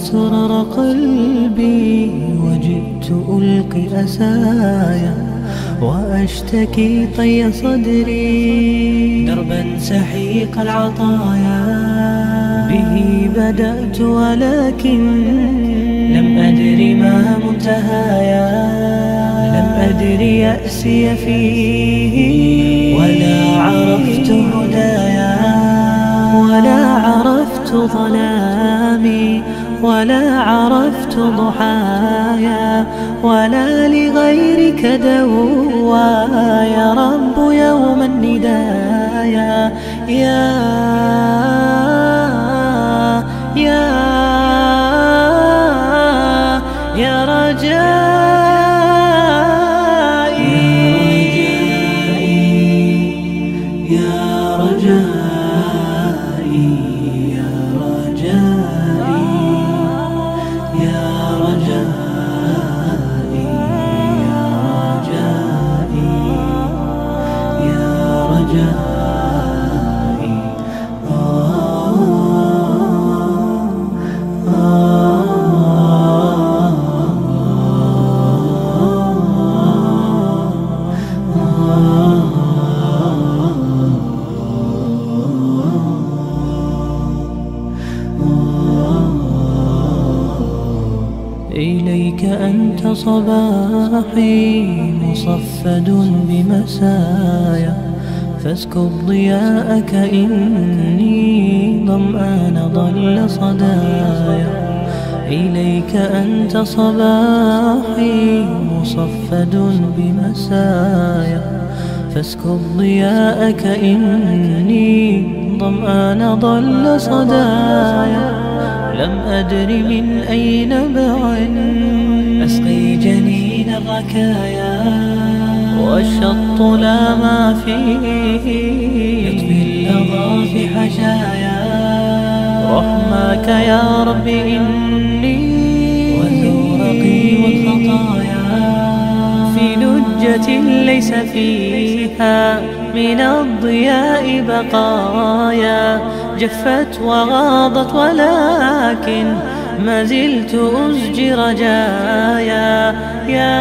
أسرار قلبي وجئت ألقي أسايا وأشتكي طي صدري دربا سحيق العطايا. به بدأت ولكن لم أدر ما منتهايا. لم أدر يأسي فيه ولا عرفت هدايا. ولا عرفت ظلامي ولا عرفت ضحايا ولا لغيرك دوا يا رب يوم الندايا يا يا صباحي مصفد بمسايا. فاسكب ضياءك إني ظمآن ضل صدايا. إليك أنت صباحي مصفد بمسايا. فاسكب ضياءك إني ظمآن ضل صدايا. لم أدر من أي نبع أسقي جنين الركايا والشط لا ما فيه يطفي اللظى في حشايا رحماك يا رب إني وثورقي والخطايا. في لجة ليس فيها من الضياء بقايا. جفت وغاضت ولكن ما زلت أزجي رجايا يا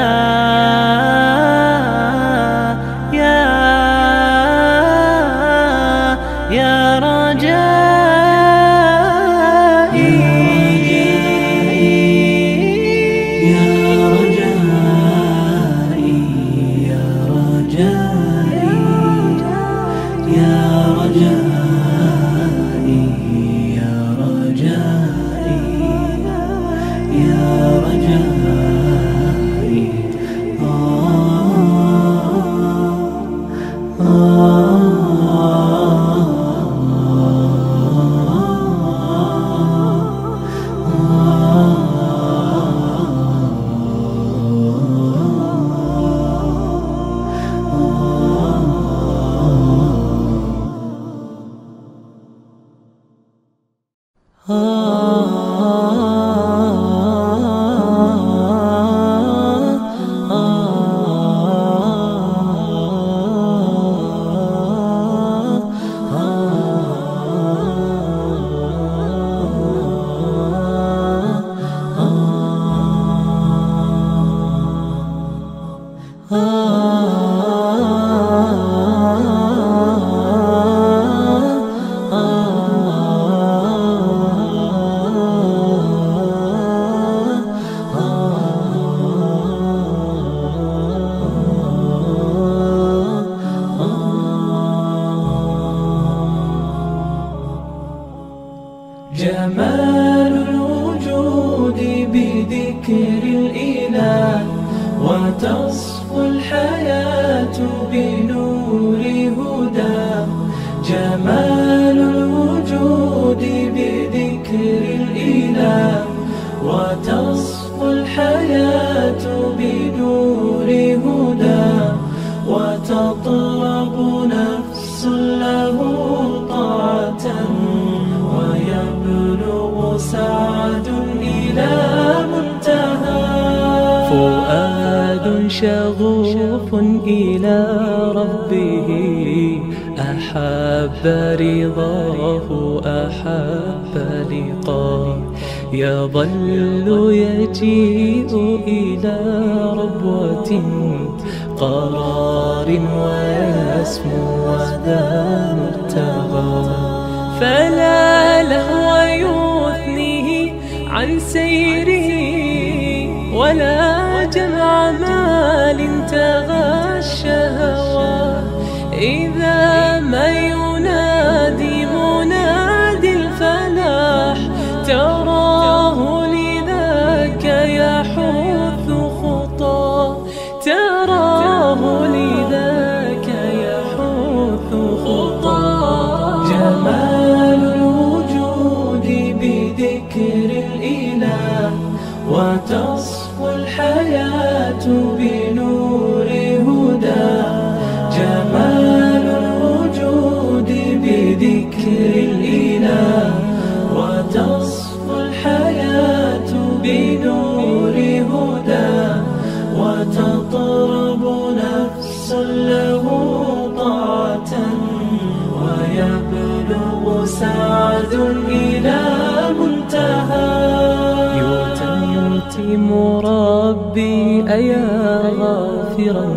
يتم ربي أيا غافرا.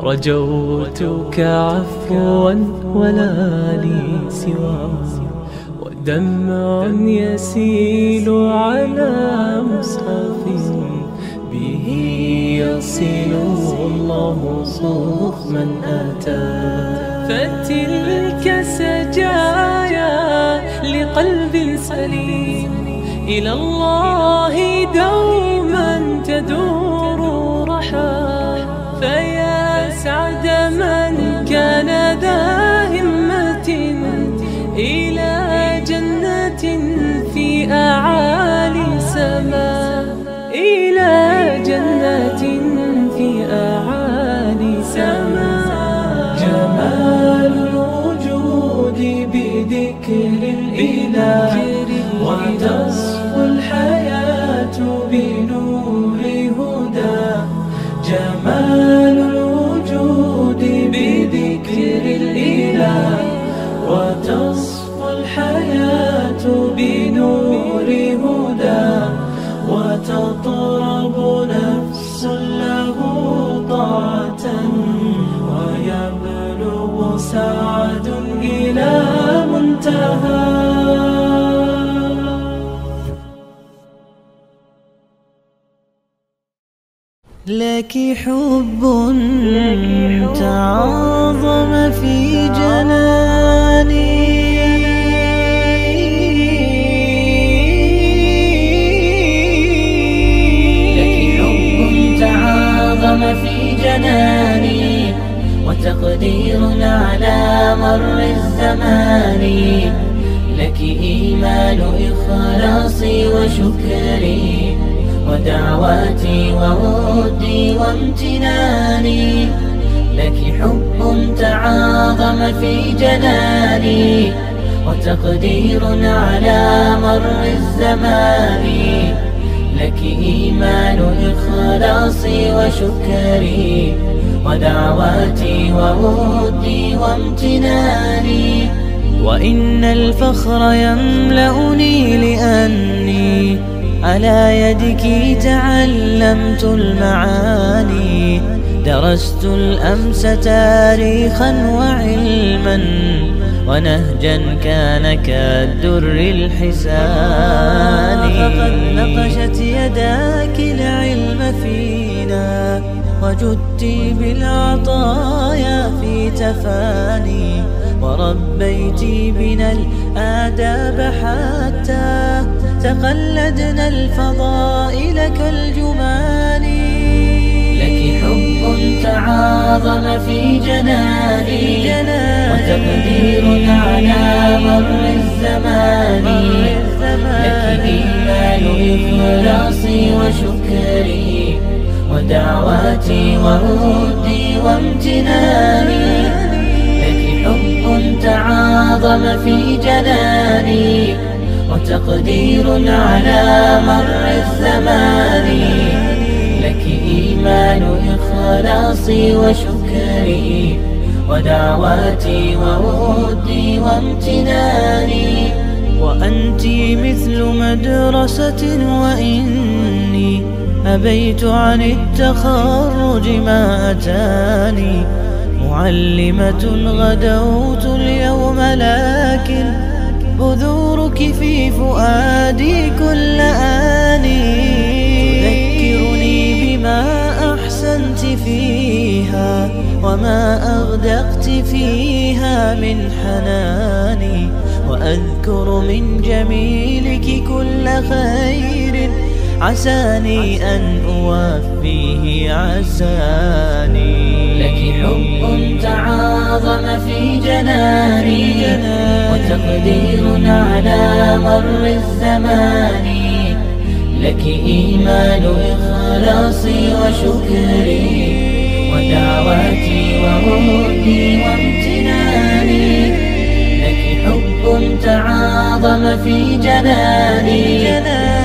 رجوتك عفوا ولا لي سوى. ودمع يسيل على مصحف به يصل الله صوخ من أتى. فتلك سجايا لقلب سليم. إلى الله دوما تدور رحى فيا سعد من كان لك حب تعظم في جناني. لك حب تعاظم في جناني. وتقدير على مر الزمان. لك إيمان إخلاصي وشكري ودعواتي وودي وامتناني لك حب تعاظم في جناني وتقدير على مر الزمان. لك إيمان إخلاصي وشكري ودعواتي وودي وامتناني. وإن الفخر يملأني لأني على يدك تعلمت المعاني. درست الأمس تاريخا وعلما ونهجا كان كالدر الحسان فقد نقشت يداك العلم وجدت بالعطايا في تفاني وربيت بنا آداب حتى تقلدنا الفضائل كالجمان لك حب تعاظم في جناني وتقدير على مر الزمان. لك إيمان إخلاصي وشكري. ودعواتي وودي وامتناني. لك حب تعاظم في جناني وتقدير على مر الزمان. لك إيمان إخلاصي وشكري ودعواتي وودي وامتناني. وأنت مثل مدرسة وإني أبيت عن التخرج ما أتاني معلمة غدوت اليوم لكن بذورك في فؤادي كل آني. تذكرني بما أحسنت فيها وما أغدقت فيها من حناني وأذكر من جميلك كل خير. عساني أن أوفيه عساني. لك حب تعاظم في جناني وتقدير على مر الزمان. لك إيمان إخلاصي وشكري ودعواتي وودي وامتناني. لك حب تعاظم في جناني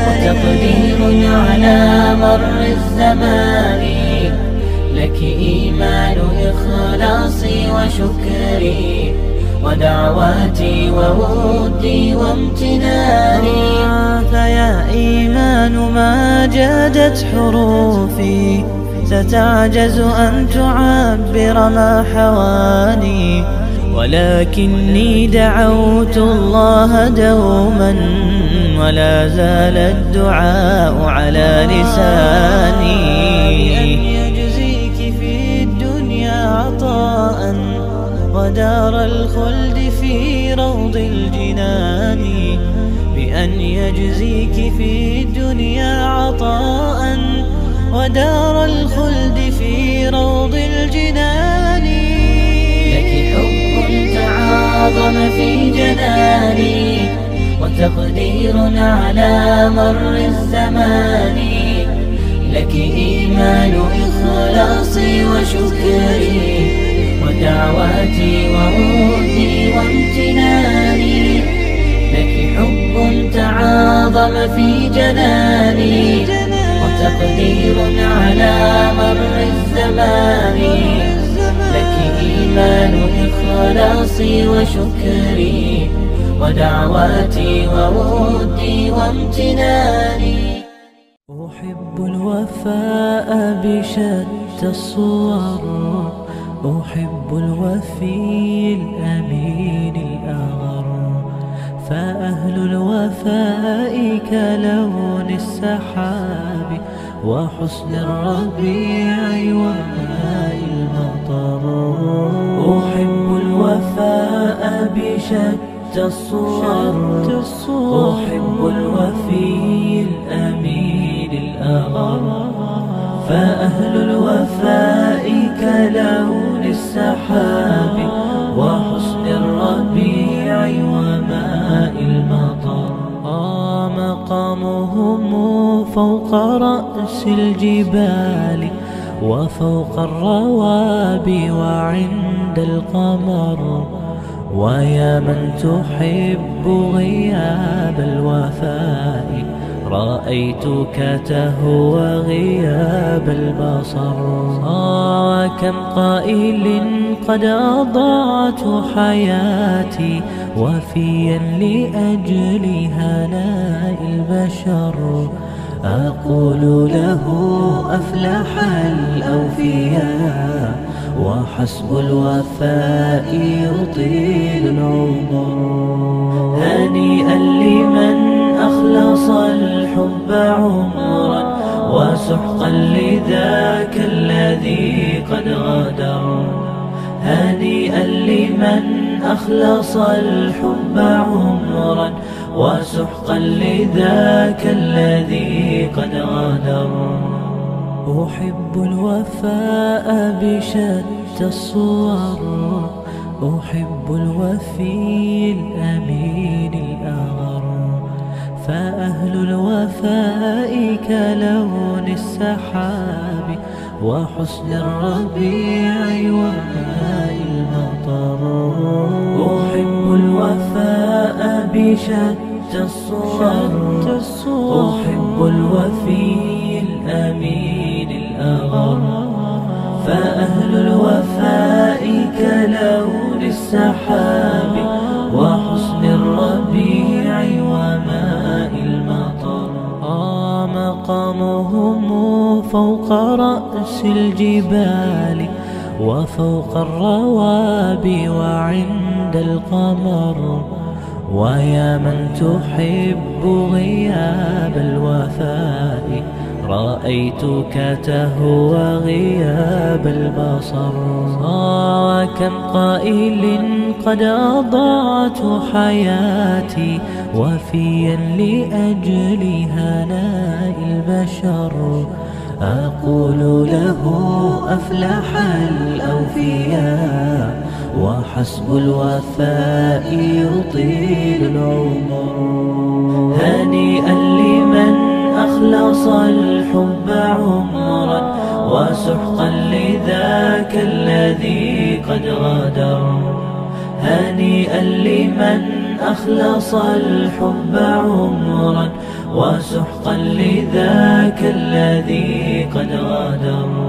وتقدير على مر الزمان. لك إيمان إخلاصي وشكري ودعواتي وودي وامتناني. فيا إيمان ما جادت حروفي ستعجز أن تعبر ما حواني. ولكني دعوت الله دوما. ولا زال الدعاء على لساني. أن يجزيك في الدنيا عطاء ودار الخلد في روض الجنان بأن يجزيك في الدنيا عطاء ودار الخلد في روض الجنان. لك حب تعاظم في جناني. وتقدير على مر الزمان. لك إيمان إخلاصي وشكري ودعواتي وودي وامتناني لك حب تعاظم في جناني وتقدير على مر الزمان. لك إيمان إخلاصي وشكري ودعواتي وودي وامتناني. أحب الوفاء بشتى الصور. أحب الوفي الأمين الأغر. فأهل الوفاء كلون السحاب. وحسن الربيع وماء المطر. أحب الوفاء بشتى الصور أحب الوفي الأمين الأغر فأهل الوفاء كلون السحاب وحسن الربيع وماء المطر. آه مقامهم فوق رأس الجبال وفوق الروابي وعند القمر. ويا من تحب غياب الوفاء رأيتك تهوى غياب البصر. آه كم قائل قد أضعت حياتي وفيا لأجل هناء البشر. أقول له أفلح الأوفياء وحسب الوفاء يطيل العمر. هنيئا لمن أخلص الحب عمرا وسحقا لذاك الذي قد غدر هنيئا لمن أخلص الحب عمرا وسحقا لذاك الذي قد غادر. أحب الوفاء بشتى الصور أحب الوفي الأمين الأغر. فأهل الوفاء كلون السحاب. وحسن الربيع وماء المطر. أحب الوفاء بشتى الصور أحب الوفي الأمين الأغر فأهل الوفاء كلون السحاب وحسن الربيع وماء المطر. آه مقامهم فوق رأس الجبال وفوق الروابي وعند القمر. ويا من تحب غياب الوفاء رأيتك تهوى غياب البصر وكم قائل قد أضعت حياتي وفيا لأجل هناء البشر. أقول له أفلح الأوفياء وحسب الوفاء يطيل العمر. هنيئا لمن أخلص الحب عمرا وسحقا لذاك الذي قد غادر هنيئا لمن أخلص الحب عمرا وسحقا لذاك الذي قد غادر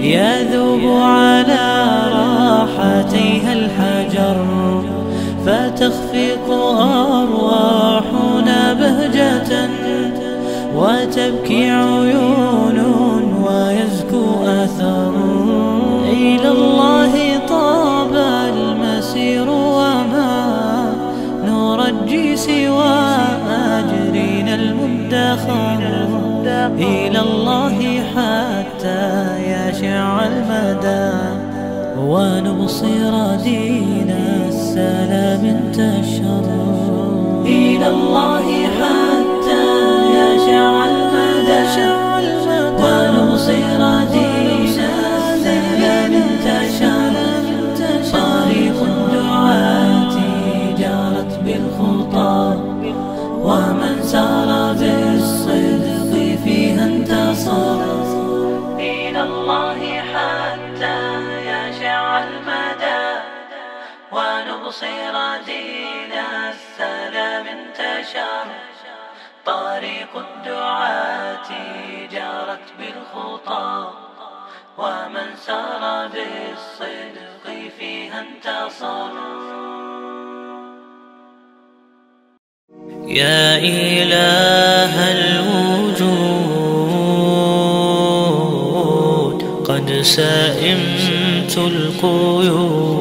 يذوب على راحتيها الحجر فتخفق أرواحنا بهجة وتبكي عيون ويزكو أثر. إلى الله طاب المسير وما نرجي سوى أجرنا المدخر. إلى الله حتى يشع المدى ونبصر دين السلام انتشر إلى الله حتى يشع المدى. ونبصر دين ونبصر دين السلام انتشر. طريق الدعاة جارت بالخطى. ومن سار بالصدق فيها انتصر. يا إله الوجود قد سئمت القيود.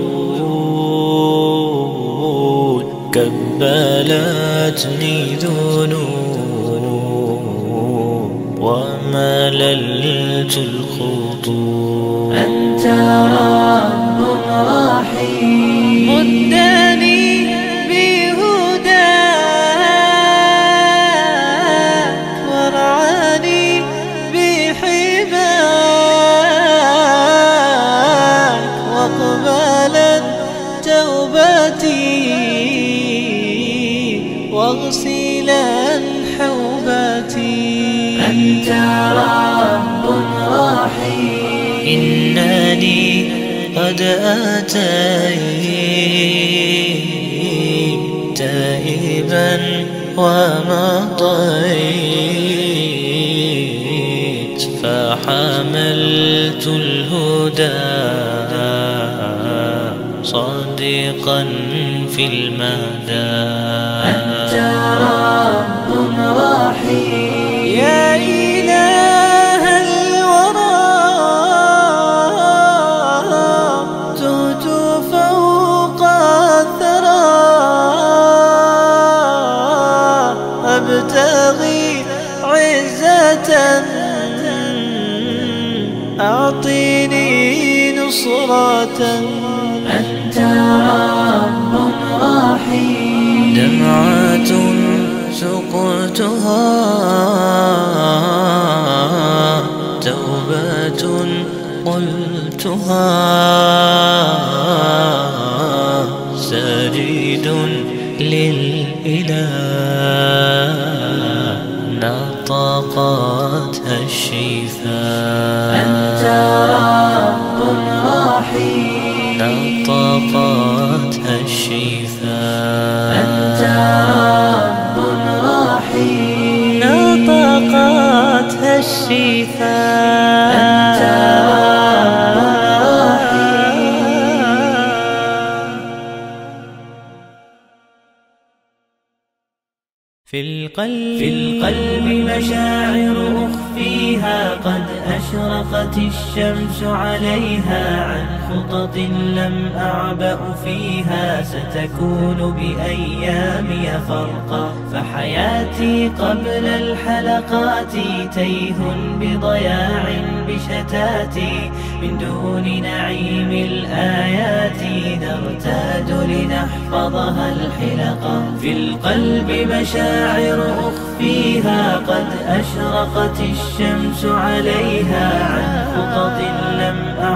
كبلتني ذنوب ومللت الخطوط أنت رب رحيم. قد أتيت تائبا ومضيت فحملت الهدى صادقا في المدى. أنت رب رحيم. أنت رب رحيم دمعة سقتها توبة قلتها ساجد للإله نطقتها الشفاء أنت القلب في القلب مشاعر أخفيها قد أشرقت الشمس عليها عن خطط لم أعبأ فيها ستكون بأيامي فرقا فحياتي قبل الحلقات تيه بضياع بشتاتي من دون نعيم الآيات نرتاد لنحفظها الحلقا في القلب مشاعر أخفيها قد أشرقت الشمس عليها. عن خطط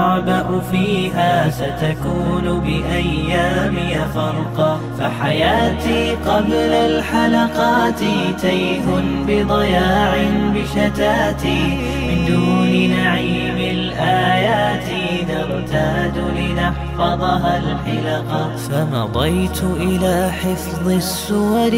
لم أعبأ فيها ستكون بأيامي فرقا فحياتي قبل الحلقات تيه بضياع بشتاتي. من دون نعيم الآيات نرتاد لنحفظها الحلقا فمضيت إلى حفظ السور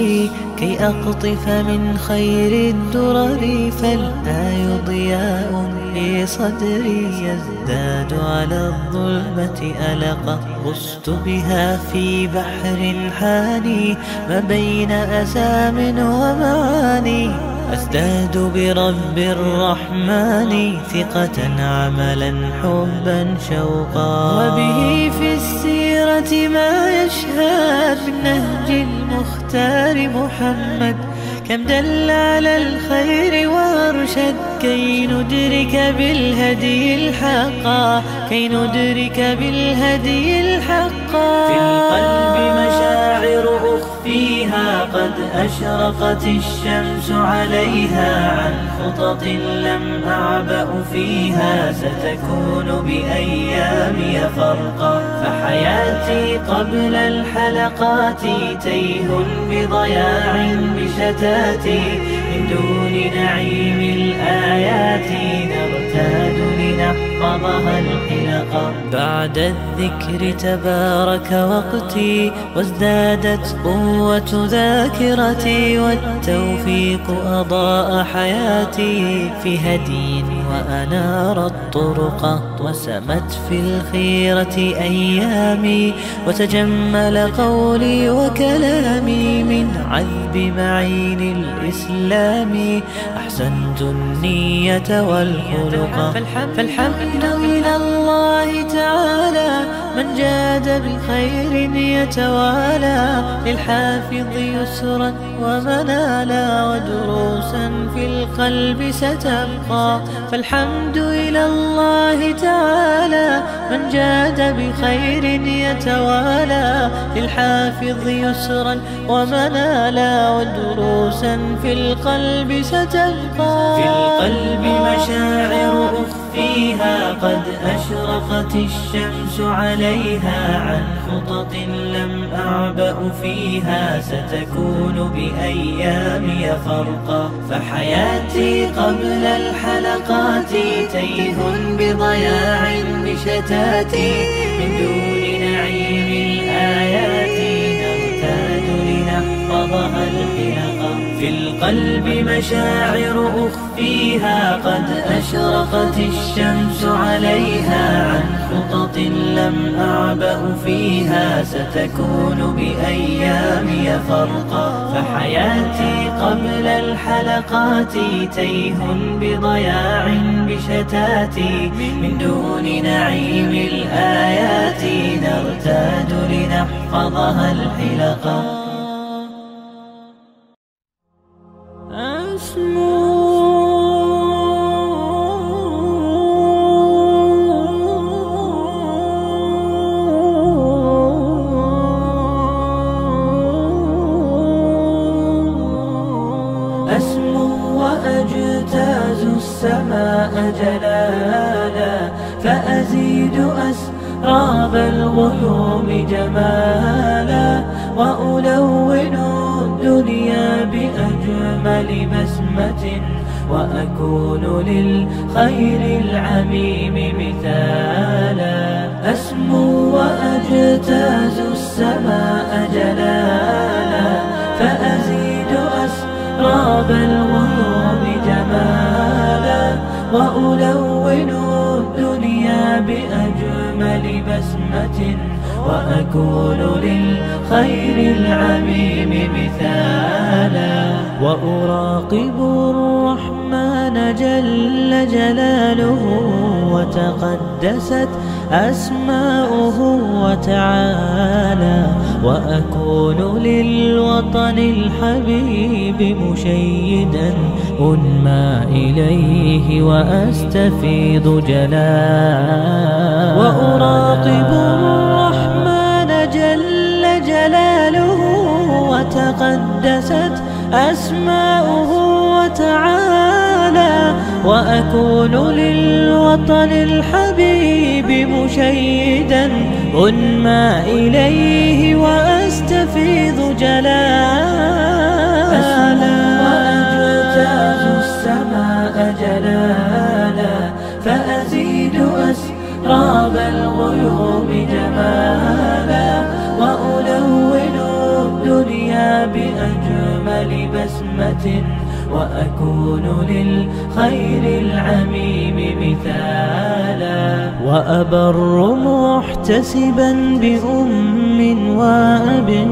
كي أقطف من خير الدرر فالآي ضياء في صدري يزداد على الظلمة ألقا غست بها في بحر حاني ما بين أسام ومعاني. أزداد برب الرحمن ثقة عملا حبا شوقا. وبه في السيرة ما يشهد من نهج المختار محمد. كم دل على الخير وارشد كي ندرك بالهدي الحقا كي ندرك بالهدي الحقا في القلب مشاعر أخفيها قد أشرقت الشمس عليها عن خطط لم أعبأ فيها ستكون بأيامي فرقا فحياتي قبل الحلقات تيه بضياع بشتاتي من دون نعيم الآيات نرتاد لنحفظها الحلقا بعد الذكر تبارك وقتي وازدادت قوة ذاكرتي والتوفيق أضاء حياتي في هدي وأنار الطرق وسمت في الخيرة أيامي وتجمل قولي وكلامي من عذب معين الإسلام. أحسنت النية والخلق. فالحمد إلى الله تعالى من جاد بخير يتوالى للحافظ يسرا ومنالا ودروسا في القلب ستبقى. فالحمد إلى الله تعالى من جاد بخير يتوالى للحافظ يسرا ومنالا ودروسا في القلب ستبقى. في القلب مشاعر أخفيها قد أشرقت الشمس عليها عن خطط لم أعبأ فيها ستكون بأيامي فرقا فحياتي قبل الحلقات تيه بضياع بشتاتي من دون نعيم الآيات نرتاد لنحفظها الحلقا في القلب مشاعر أخفيها قد أشرقت الشمس عليها عن خطط لم أعبأ فيها ستكون بأيامي فرقا فحياتي قبل الحلقات تيه بضياع بشتاتي من دون نعيم الآيات نرتاد لنحفظها الحلقا للخير العميم مثالا. أسمو وأجتاز السماء جلالا. فأزيد أسراب الغيوم جمالا. وألون الدنيا بأجمل بسمة. وأكون للخير العميم مثالا. وأراقب جل جلاله وتقدست أسماؤه وتعالى وأكون للوطن الحبيب مشيدا أنمى إليه وأستفيض جلالا وأراقب الرحمن جل جلاله وتقدست أسماؤه وتعالى وأكون للوطن الحبيب مشيدا أنمى إليه وأستفيض جلالا. وأجتاز السماء جلالا فأزيد أسراب الغيوم جمالا وألون الدنيا بأجمل بسمة. وأكون للخير العميم مثالا. وأبر محتسبا بأم وأب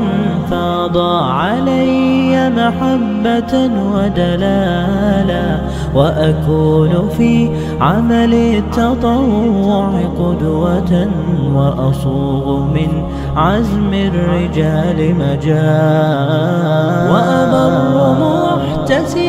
فاض علي محبة ودلالا. وأكون في عمل التطوع قدوة وأصوغ من عزم الرجال مجال وأبر محتسبا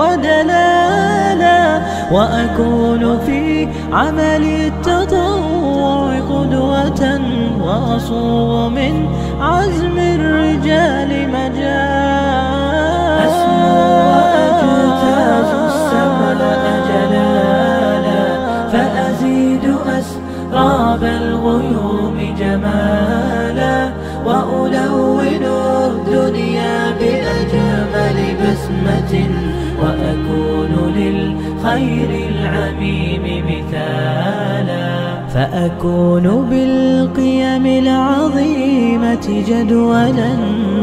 ودلالا وأكون في عمل التطوع قدوة وأصوغ من عزم الرجال مجال أسمو وأجتاز السماء جلالا فأزيد أسراب الغيوم جمالا وألون الدنيا بأجمل وأكون للخير العميم مثالا. فأكون بالقيم العظيمة جدولا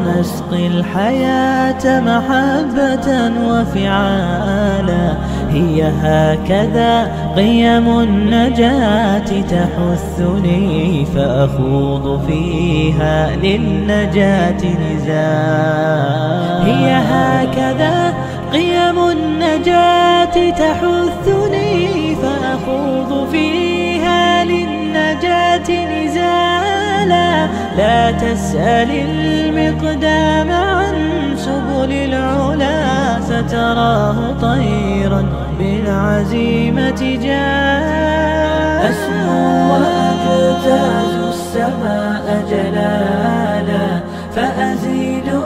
نسقي الحياة محبة وفعالا. هي هكذا قيم النجاة تحثني فأخوض فيها للنجاة نزالا هي هكذا النجاة تحثني فأخوض فيها للنجاة نزالا. لا تسأل المقدام عن سبل العلا. ستراه طيرا بالعزيمة جاء. أسمو وأجتاز السماء جلالا. فأزيد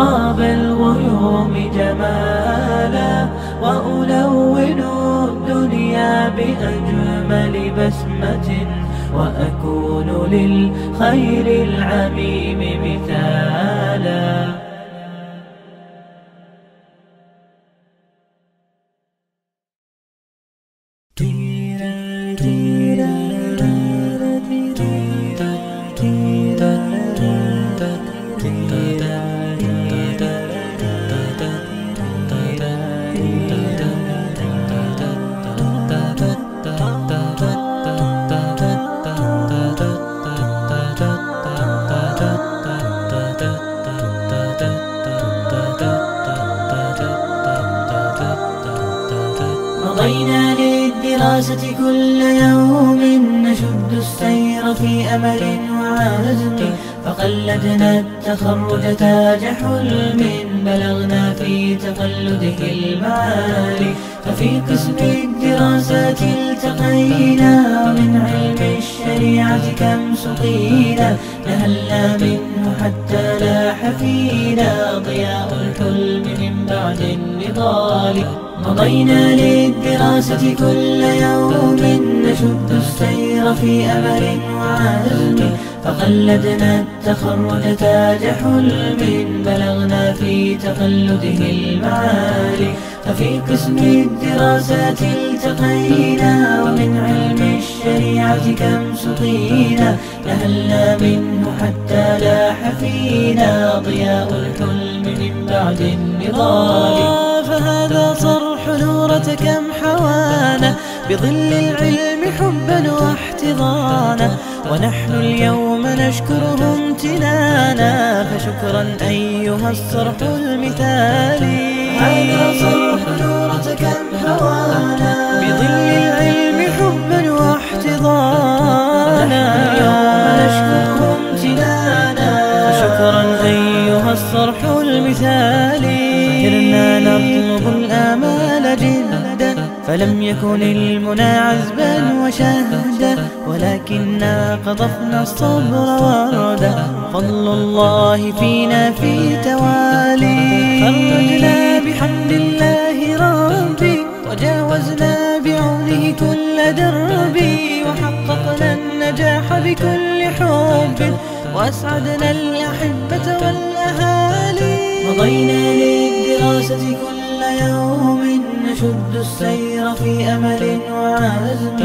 أسراب الغيوم جمالا وألون الدنيا بأجمل بسمة وأكون للخير العميم مثالا. فقلدنا التخرج تاج حلم بلغنا في تقلده المعالي. ففي قسم الدراسات التقينا ومن علم الشريعة كم سقينا. نهلنا منه حتى لاح فينا ضياء الحلم من بعد النضال. فهذا صرح نورة كم حوانا. بظل العلم حبا واحتضانا. ونحن اليوم نشكره امتنانا فشكرا أيها الصرح المثالي. هذا صرح نورة كم حوانا بظل العلم حبا واحتضانا. اليوم نشكره امتنانا. فشكرا أيها الصرح المثالي. فكرنا نطلب الآمال جدا. فلم يكن المنى عزبا وشهدا ولكننا قذفنا الصبر وردا فضل الله فينا في توالي. خرجنا بحمد الله ربي. وجاوزنا بعونه كل دربي وحققنا النجاح بكل حب. وأسعدنا الأحبة والأهالي. مضينا للدراسة كل يوم. نشد السير في أمل وعزم.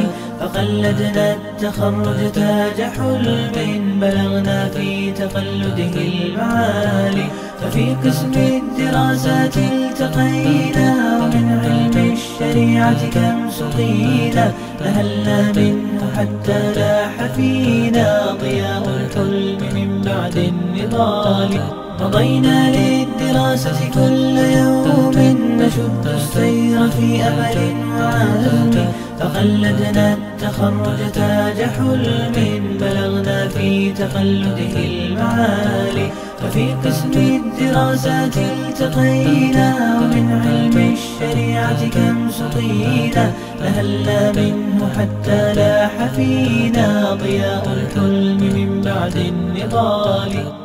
فقلدنا التخرج تاج حلم بلغنا في تقلده المعالي. ففي قسم الدراسات التقينا ومن علم الشريعة كم سقينا. نهلنا منه حتى لاح فينا. ضياء الحلم من بعد النضال. مضينا للدراسة كل يوم. نشد السير في أمل وعزم فقلدنا التخرج تاج حلم بلغنا في تقلده المعالي. ففي قسم الدراسات التقينا ومن علم الشريعة كم سقينا. نهلنا منه حتى لاح فينا ضياء الحلم من بعد النضال.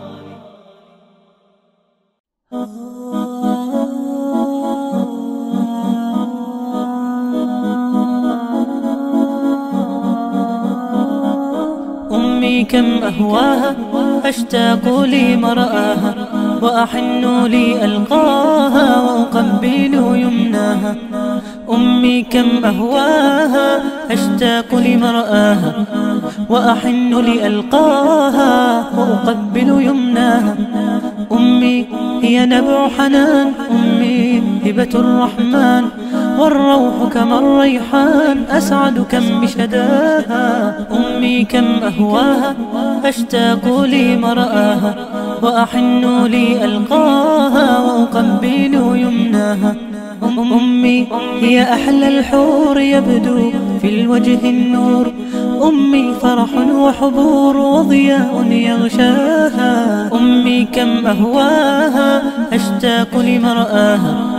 كم أهواها؟ أشتاق لمرآها وأحن لي ألقاها وأقبل يمناها. أمي كم أهواها؟ أشتاق لمرآها وأحن لألقاها وأقبل يمناها. أمي هي نبع حنان أمي هبة الرحمن. والروح كما الريحان أسعد كم بشداها أمي كم أهواها أشتاق لي مرآها وأحن لي ألقاها وأقبل يمناها أمي هي أحلى الحور يبدو في الوجه النور. أمي فرح وحبور وضياء يغشاها. أمي كم أهواها أشتاق لمرآها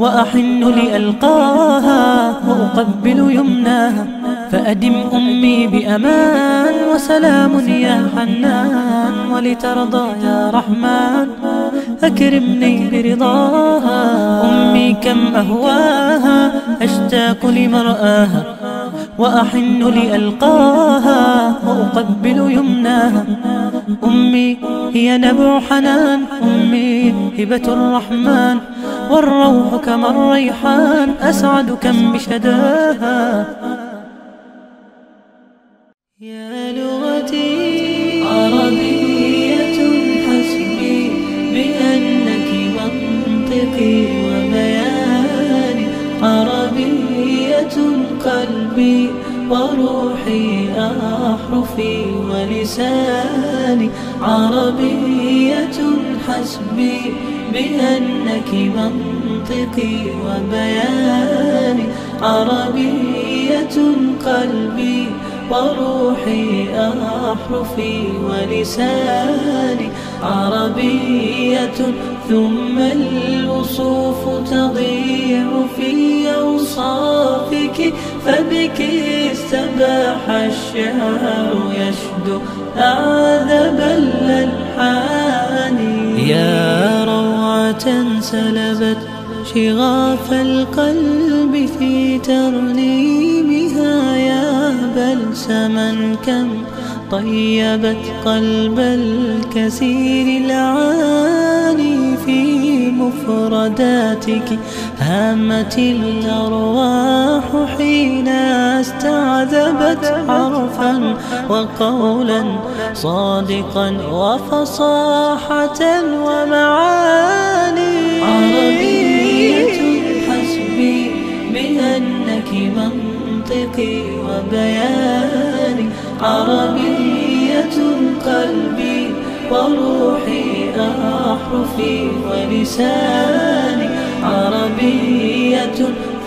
وأحن لألقاها وأقبل يمناها فأدم أمي بأمان وسلام يا حنان ولترضى يا رحمن أكرمني برضاها. أمي كم أهواها أشتاق لمرآها. وأحن لألقاها وأقبل يمناها. أمي هي نبع حنان أمي هبة الرحمن. والروح كما الريحان أسعد كم بشداها. يا لغتي عربية حسبي بأنك منطقي. وروحي أحرفي ولساني عربية حسبي بأنك منطقي وبياني عربية قلبي وروحي أحرفي ولساني عربية ثم الوصوف تضيع في أوصافك فبك استباح الشعر يشدو أعذب الألحان. يا روعة سلبت شغاف القلب في ترنيمها يا بلسما كم طيبت قلب الكثير العاني في مفرداتك. هامت الأرواح حين استعذبت حرفا وقولا صادقا وفصاحة ومعاني. عربية حسبي بأنك منطقي وبياني عربية قلبي وروحي أحرفي ولساني عربية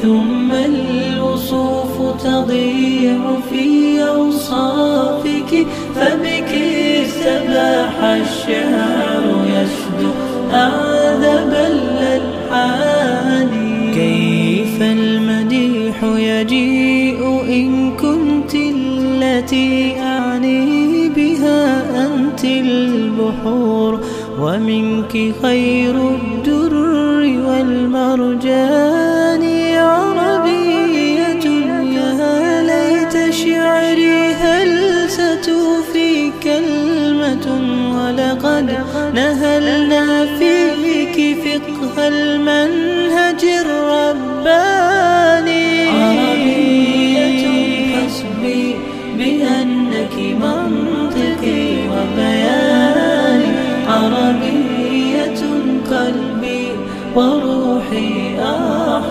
ثم الوصوف تضيع في أوصافك فبك استباح الشعر يشدو أعذب الألحان. التي أعني بها أنت البحور ومنك خير الدر والمرجان.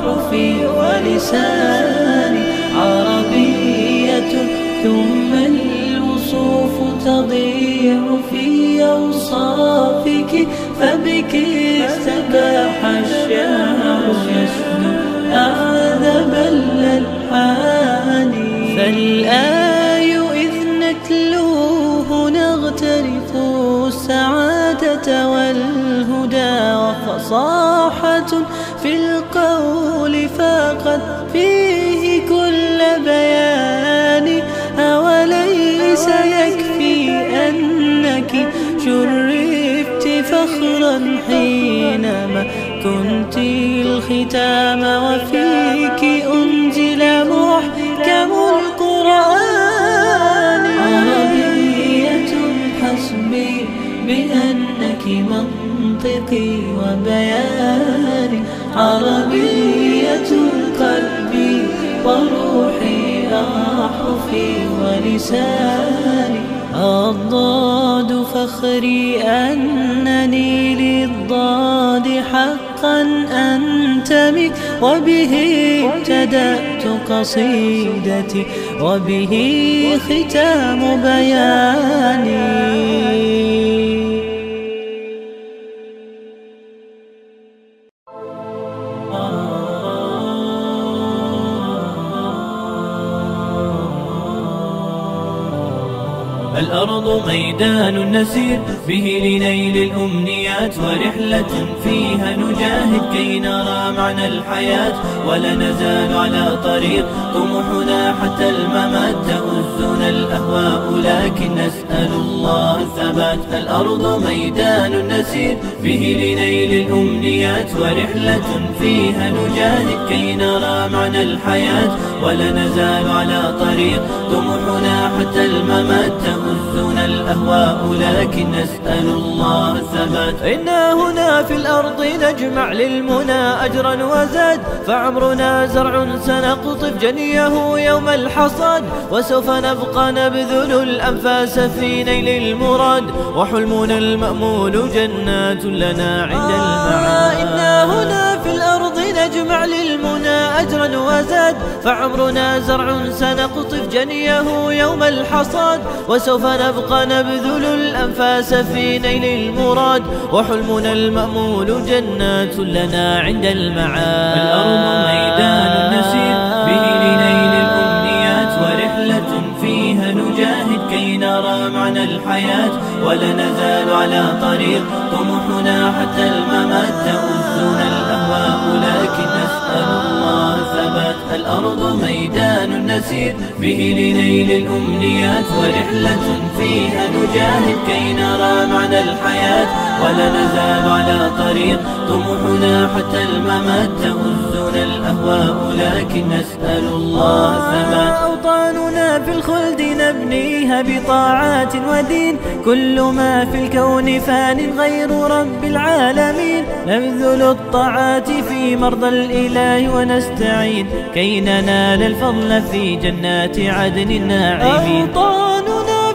أحرفي ولساني عربية ثم الوصوف تضيع في أوصافك فبك استباح الشعر يشدو أعذب الألحان. فالآي إذ نتلوه نغترف السعادة والهدى وفصاحة كنت الختام وفيك أنزل محكم القرآن. عربية حسبي بأنك منطقي وبياني. عربية قلبي وروحي أحفي ولساني. أضاد فخري أنني للضاد حق حقا أنتمي وبه ابتدأت قصيدتي وبه ختام بياني. ميدان نسير به لنيل الأمنيات ورحلة فيها نجاهد كي نرى معنى الحياة. ولا نزال على طريق طموحنا حتى الممات تؤزنا الأهواء. لكن نسأل الله الثبات. الأرض ميدان نسير به لنيل الأمنيات ورحلة فيها نجاهد كي نرى معنى الحياة ولا نزال على طريق طموحنا حتى الممات. تؤزنا الأهواء لكن نسأل الله الثبات. إنا هنا في الأرض نجمع للمنى أجرا وزاد. فعمرنا زرع سنقطف جنيه يوم الحصاد. وسوف نبقى نبذل الأنفاس في نيل المراد. وحلمنا المأمول جنات لنا عند المعاد. إنا هنا نجمع للمنى أجرا وزاد فعمرنا زرع سنقطف جنيه يوم الحصاد. وسوف نبقى نبذل الأنفاس في نيل المراد. وحلمنا المأمول جنات لنا عند المعاد. الأرض ميدان نسير. نرى معنى الحياة ولا نزال على طريق. طموحنا حتى الممات تؤذنا الأهواء لكن نسأل الله ثبات. الأرض ميدان نسير به لنيل الأمنيات ورحلة فيها نجاهد كي نرى معنى الحياة. ولا نزال على طريق. طموحنا حتى الممات تؤذنا الأهواء لكن نسأل الله ثبات أوطاننا في الخلد نبنيها بطاعات ودين. كل ما في الكون فان غير رب العالمين. نبذل الطاعات في مرضى الإله ونستعين. كي ننال الفضل في جنات عدن الناعمين. أوطاننا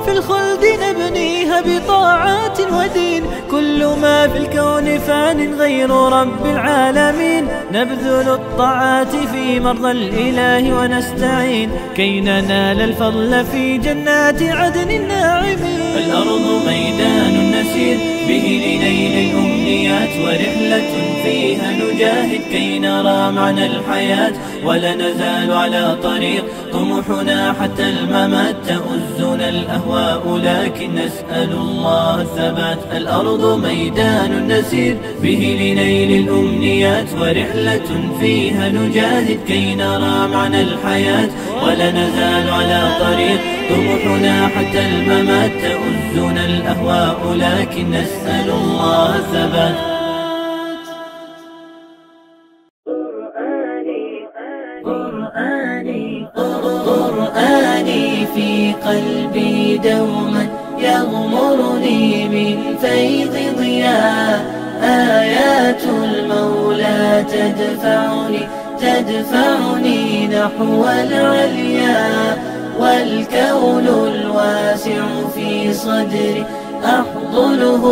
في الخلد نبنيها بطاعات ودين. كل ما في الكون فان غير رب العالمين. نبذل الطاعات في مرضى الإله ونستعين. كي ننال الفضل في جنات عدن الناعمين. الأرض ميدان نسير به لنيل الأمنيات ورحلة فيها نجاهد كي نرى معنى الحياة ولا نزال على طريق طموحنا حتى الممات تؤزنا الأهواء لكن نسأل الله الثبات. الأرض ميدان نسير به لنيل الأمنيات ورحلة فيها نجاهد كي نرى معنى الحياة ولا نزال على طريق طموحنا حتى الممات تؤزنا الأهواء لكن نسأل الله الثبات. قرآني قرآني في قلبي دوما يغمرني من فيض ضياء. آيات المولى تدفعني تدفعني نحو العليا. والكون الواسع في صدري. أحضنه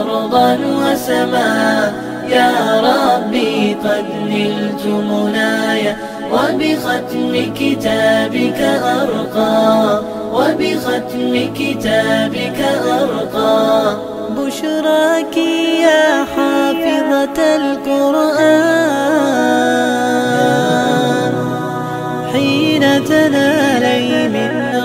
أرضا وسماء. يا ربي قد نلت منايا. وبختم كتابك أرقى. وبختم كتابك أرقى. بشراك يا حافظة القرآن. حين تنالي من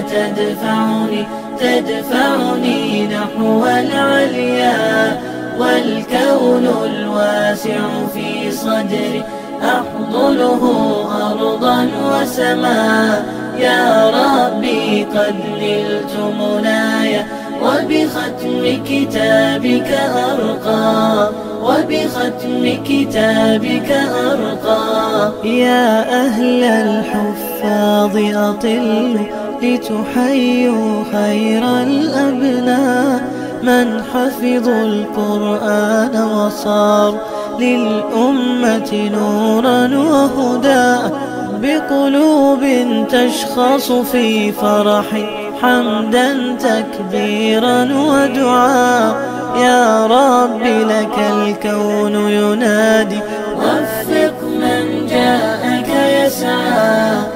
تدفعني تدفعني نحو العليا والكون الواسع في صدري. أحضنه أرضا وسماء يا ربي قد نلت منايا. وبختم كتابك أرقى. وبختم كتابك أرقى. يا أهل الحفاظ أطلوا لتحيوا خير الأبناء. من حفظوا القرآن وصار للأمة نورا وهدى. بقلوب تشخص في فرح حمدا تكبيرا ودعاء. يا رب لك الكون ينادي. وفق من جاءك يسعى.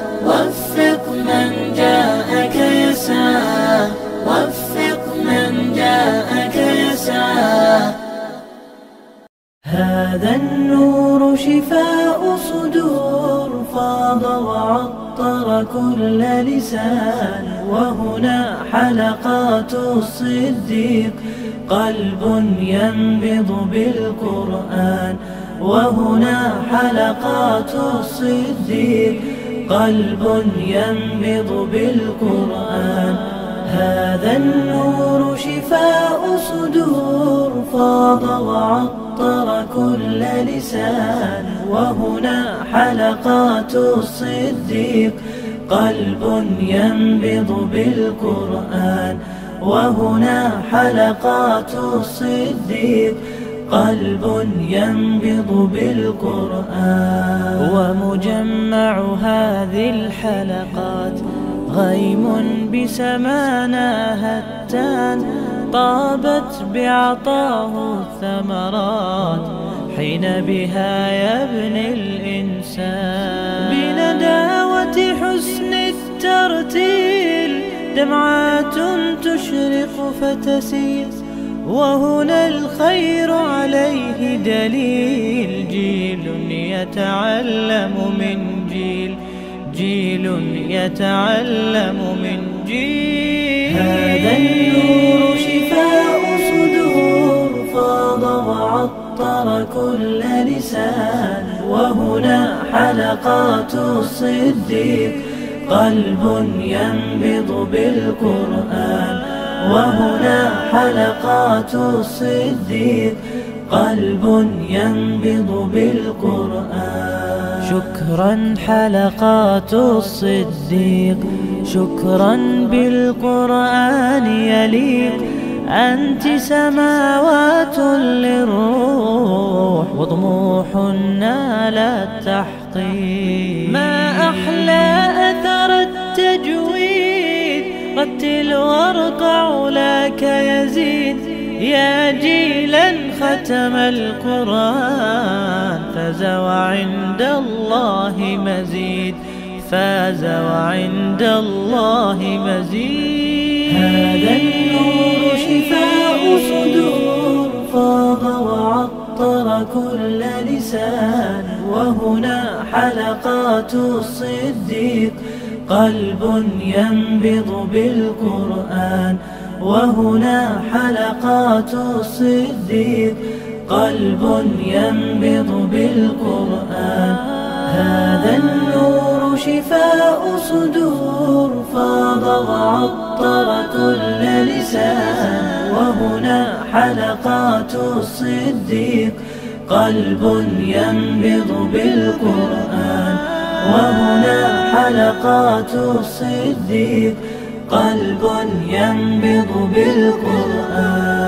هذا النور شفاء صدور فاض وعطر كل لسان. وهنا حلقات الصديق قلب ينبض بالقرآن. وهنا حلقات الصديق قلب ينبض بالقرآن. هذا النور شفاء صدور فاض وعطر كل لسان وهنا حلقات الصديق. قلب ينبض بالقرآن وهنا حلقات الصديق. قلب ينبض بالقرآن. ومجمع هذه الحلقات غيم بسمانا هتان. طابت بعطاه الثمرات. حين بها يبني الإنسان. بنداوة حسن الترتيل دمعات تشرق فتسير وهنا الخير عليه دليل. جيل يتعلم من جيل. جيل يتعلم من جيل. هذا النور فاض وعطر كل لسان وهنا حلقات الصديق. قلب ينبض بالقرآن وهنا حلقات الصديق. قلب ينبض بالقرآن. شكرا حلقات الصديق شكرا بالقرآن يليق. أنت سماوات للروح وطموح نال التحقيق ما أحلى أثر التجويد رتل وارقع لك يزيد. يا جيلا ختم القرآن فاز وعند الله مزيد. فاز وعند الله مزيد. هذا صدور فاض وعطر كل لسان وهنا حلقات الصديق. قلب ينبض بالقرآن وهنا حلقات الصديق. قلب ينبض بالقرآن. هذا النور شفاء صدور فاض وعطر كل لسان وهنا حلقات الصديق. قلب ينبض بالقرآن وهنا حلقات الصديق. قلب ينبض بالقرآن.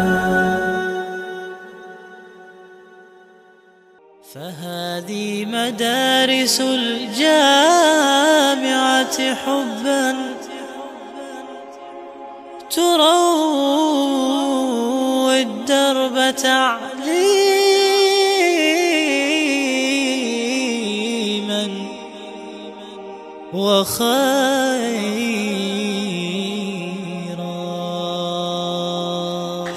فهذه مدارس الجامعة حبا تروي الدرب تعليما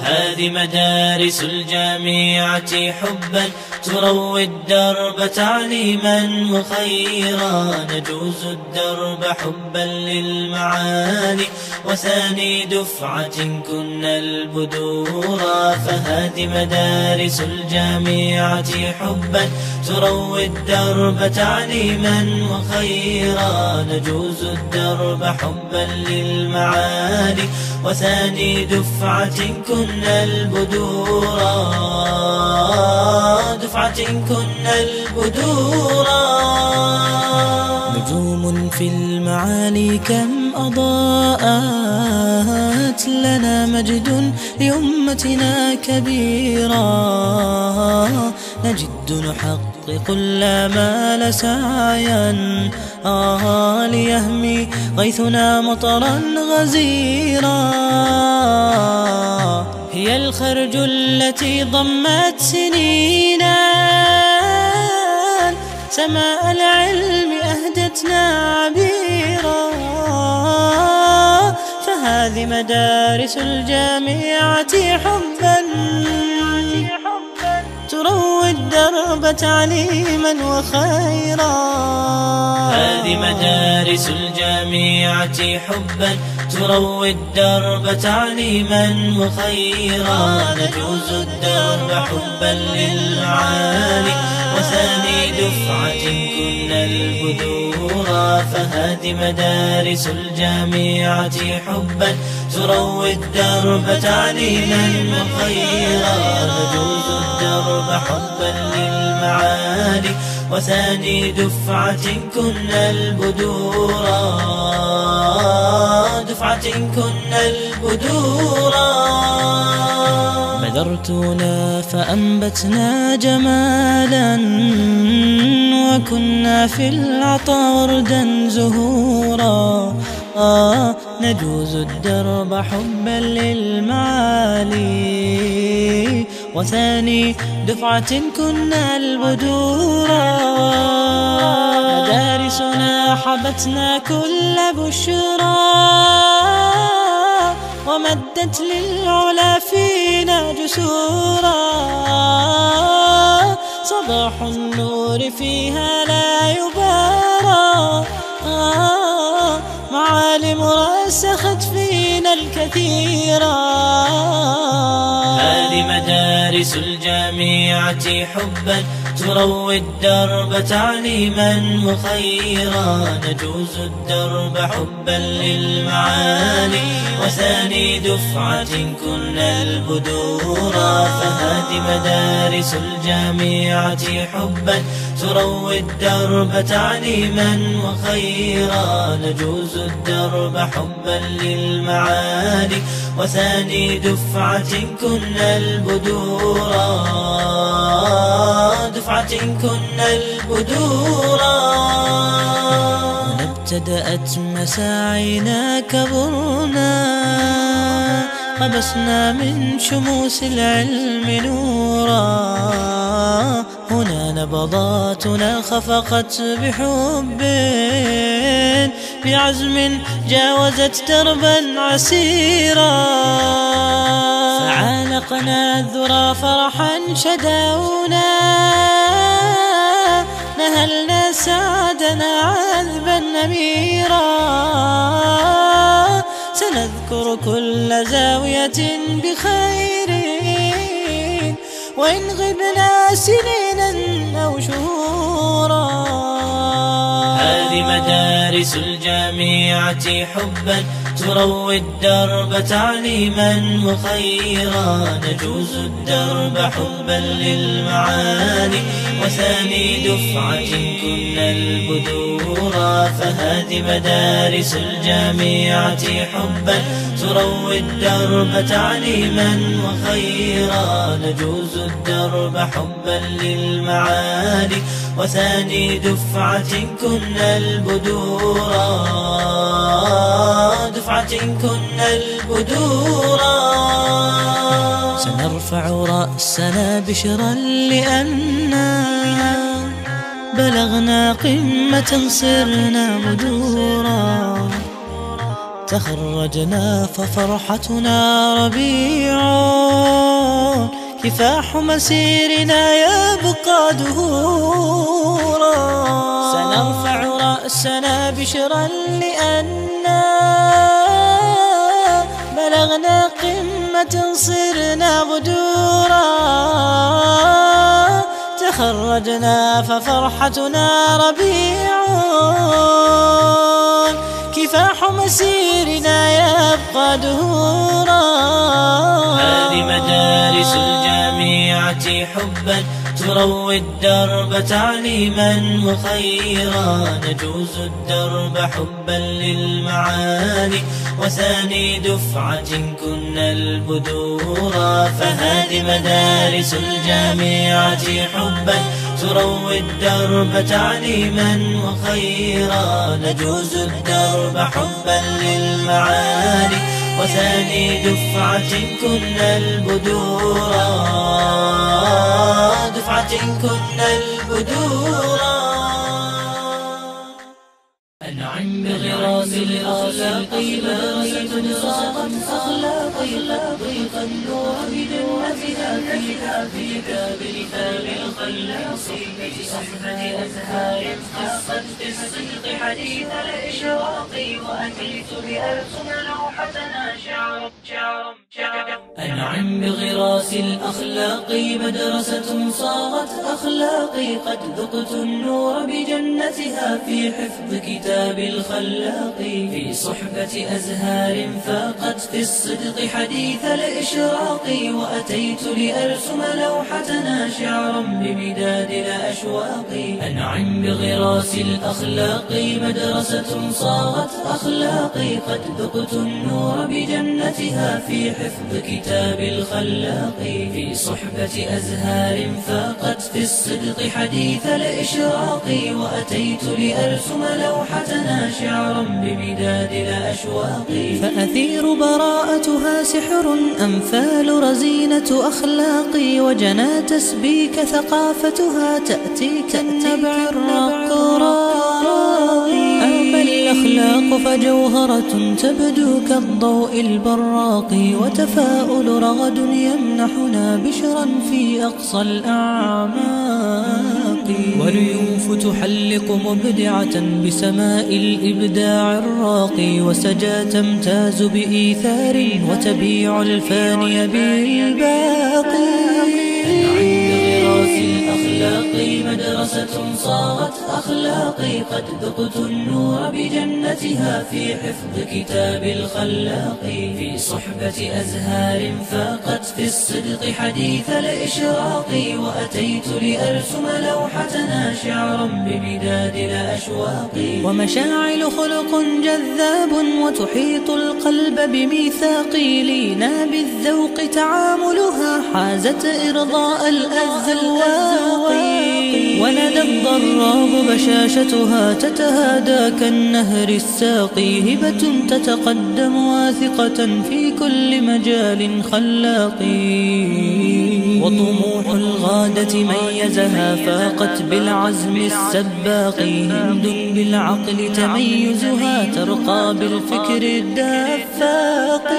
هذه مدارس الجامعة حبا تروي الدرب تعليما وخيرا. نجوز الدرب حبا للمعالي وثاني دفعة كنا البدورا فهذه مدارس الجامعة حبا. تروي الدرب تعليما وخيرا. نجوز الدرب حبا للمعالي وثاني دفعة كنا البدورا كنا البدورا. نجوم في المعالي كم أضاءت لنا مجد لأمتنا كبيرا. نجد نحقق الآمال سعيا. آه ليهمي غيثنا مطرا غزيرا. هي الخرج التي ضمت سنينا. سماء العلم أهدتنا عبيرا. فهذه مدارس الجامعة حبا. تروي الدرب تعليما وخيرا. هذه مدارس الجامعة حبا. تروي الدرب تعليما وخيرا نجوز الدرب حبا للمعالي وثاني دفعة كنا البدورا فهذه مدارس الجامعة حبا تروي الدرب تعليما وخيرا نجوز الدرب حبا للمعالي وثاني دفعة كنا البدورا. دفعة كنا البدورا. بذرتنا فأنبتنا جمالا وكنا في العطا وردا زهورا. آه نجوز الدرب حبا للمعالي. وثاني دفعة كنا البدورا مدارسنا حبتنا كل بشرى. ومدت للعلا فينا جسورا. صباح النور فيها لا يبارى معالم رسخت فينا الكثيرا. مدارس الجامعة حبا تروي الدرب تعليما وخيرا نجوز الدرب حبا للمعالي وثاني دفعة كنا البدورا. فهذه مدارس الجامعة حبا. تروي الدرب تعليما وخيرا نجوز الدرب حبا للمعالي وثاني دفعة كنا البدورا. دفعة كنا البدورا ابتدأت مساعينا كبرنا. قبسنا من شموس العلم نورا. نبضاتنا خفقت بحب بعزم جاوزت دربا عسيرا. فعانقنا الذرى فرحا شداونا نهلنا سعدنا عذبا نميرا. سنذكر كل زاوية بخير. وإن غبنا سنينا أو شهورا. هذه مدارس الجامعة حبا. تروي الدرب تعليما وخيرا. نجوز الدرب حبا للمعالي وثاني دفعة كنا البدورا فهذه مدارس الجامعة حبا. تروي الدرب تعليما وخيرا. نجوز الدرب حبا للمعالي وثاني دفعة كنا البدورا دفعة كنا البدورا سنرفع رأسنا بشرا لأننا بلغنا قمة صرنا بدورا تخرجنا ففرحتنا ربيع كفاح مسيرنا يبقى دهورا. سنرفع رأسنا بشرا لأننا بلغنا قمة صرنا غدورا. تخرجنا ففرحتنا ربيع. كفاح مسيرنا يبقى دهورا. هذه مدارس الجامعة حبا تروي الدرب تعليما وخيرا. نجوز الدرب حبا للمعالي وثاني دفعة كنا البدورا فهذه مدارس الجامعة حبا تروي الدرب تعليما وخيرا نجوز الدرب حبا للمعالي وثاني دفعة كنا البدورا دفعة كنا البدورا أنعم بغراس الأخلاق بارية صاغت أخلاقي طريق النور بجنتها فيها في باب كتاب الخلاق في صحبة أزهار قصت بالصدق حديث الإشراق وأتيت بألسن لوحتنا شعر شعر شعر أنعم بغراس الأخلاق مدرسة صاغت أخلاقي. قد ذقت النور بجنتها في حفظ كتاب الخلاق. في صحبة أزهار فاقت في الصدق حديث الإشراق. وأتيت لأرسم لوحتنا شعرا بمداد الأشواق. أنعم بغراس الأخلاق مدرسة صاغت أخلاقي. قد ذقت النور بجنتها في حفظ كتاب الخلاق. في صحبة أزهار فاقت في الصدق حديث الإشراق. وأتيت لأرسم لوحتنا شعرا بمداد الأشواق. فأثير براءتها سحر أنفال رزينة أخلاقي. وجنى تسبيك ثقافتها تأتي كالنبع الرقراق أما الأخلاق فجوهرة تبدو كالضوء البراق. وتفاؤل رغد يمنحنا بشرا في أقصى الأعماق. وريوف تحلق مبدعة بسماء الإبداع الراقي وسجا تمتاز بإيثار وتبيع الفاني بالباقي. الأخلاق مدرسة صارت أخلاقي قد ذقت النور بجنتها في حفظ كتاب الخلاق. في صحبة أزهار فاقت في الصدق حديث الإشراق وأتيت لأرسم لوحتنا شعرا بمداد الأشواق. ومشاعل خلق جذاب وتحيط القلب بميثاقي لينا بالذوق تعاملها حازت إرضاء الأذواق وندى الضراب بشاشتها تتهادى كالنهر الساقي. هبة تتقدم واثقة في كل مجال خلاقي وطموح الغادة ميزها فاقت بالعزم السباق. هند بالعقل تميزها ترقى بالفكر الدفاق.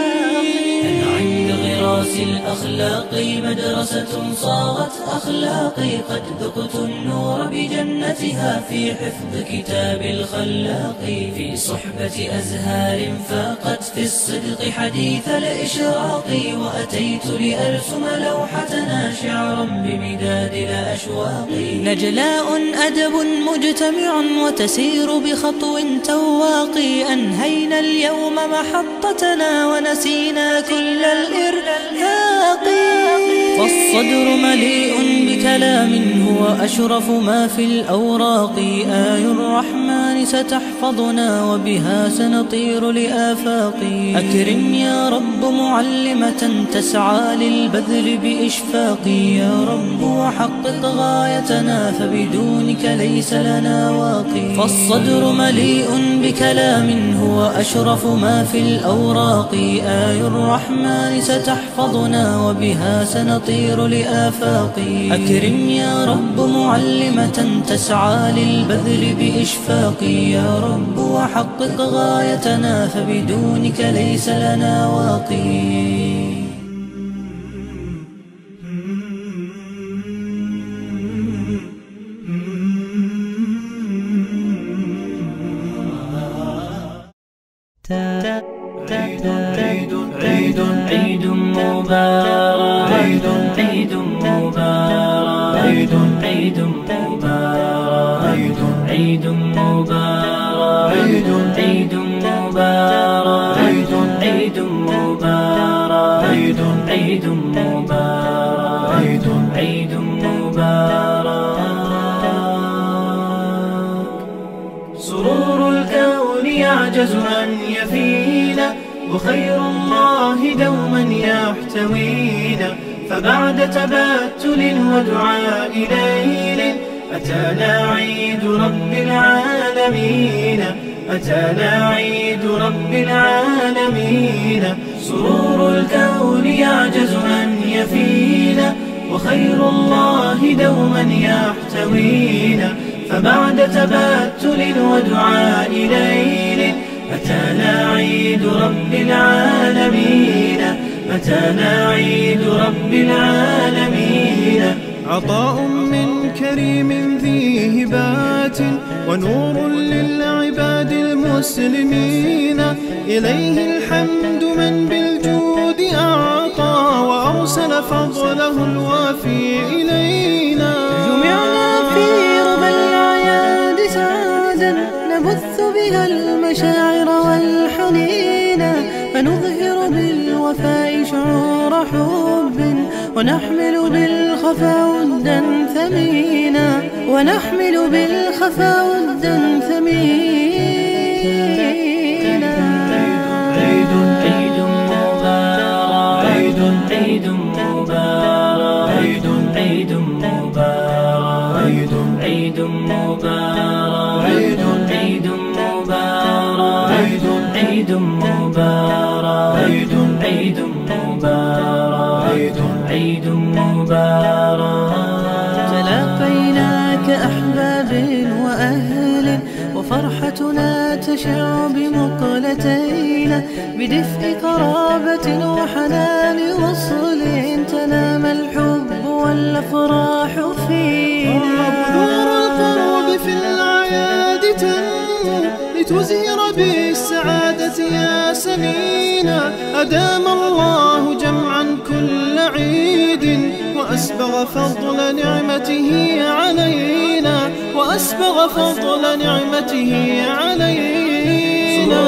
غراس الأخلاق مدرسة صاغت أخلاقي قد ذقت النور بجنتها في حفظ كتاب الخلاق. في صحبة أزهار فاقت في الصدق حديث الإشراق وأتيت لأرسم لوحتنا شعرا بمداد الأشواق. نجلاء أدب مجتمع وتسير بخطو تواقي أنهينا اليوم محطتنا ونسينا كل الإرهاق الهاقي فالصدر مليء بكلام هو أشرف ما في الأوراق. آي الرحمن ستحفظنا وبها سنطير لآفاق. أكرم يا رب معلمة تسعى للبذل بإشفاق. يا رب وحقق غايتنا فبدونك ليس لنا واقي فالصدر مليء بكلام هو أشرف ما في الأوراق. آي الرحمن ستحفظنا وبها سنطير لآفاق أكرم يا رب معلمة تسعى للبذل بإشفاق باقي يا رب وحقق غايتنا فبدونك ليس لنا واقي. عيد مبارك عيد عيد مبارك. سرور الكون يعجز أن يفينا وخير الله دوما يحتوينا. فبعد تباتل ودعاء ليل أتانا عيد رب العالمين. أتانا عيد رب العالمين. سرور الكون يعجز أن يفينا وخير الله دوما يحتوينا فبعد تباتل ودعاء ليل أتانا عيد رب العالمين. أتانا عيد رب العالمين. عطاء من كريم ذي هبات ونور للعباد المسلمين. إليه الحمد من بالجود أعطى وأرسل فضله الوافي إلينا. جمعنا في ربى الأعياد سعادا نبث بها المشاعر والحنين. فنظهر بالوفاء شعور حب ونحمل بالخفا ودا ثمينا. ونحمل بالخفا ودا ثمينا. عيد مبارك. عيد عيد مبارك. عيد عيد مبارك. عيد عيد مبارك. عيد عيد مبارك. عيد عيد مبارك. عيد عيد مبارك. وفرحتنا تشع بمقلتينا بدفء قرابة وحنان وصل تنام الحب والأفراح فينا. نور القرب في الأعياد تنمو لتزهر بالسعادة يا سنينا أدام الله جمعا كل عيد وأسبغ فضل نعمته علينا وأسبغ فضل نعمته علينا.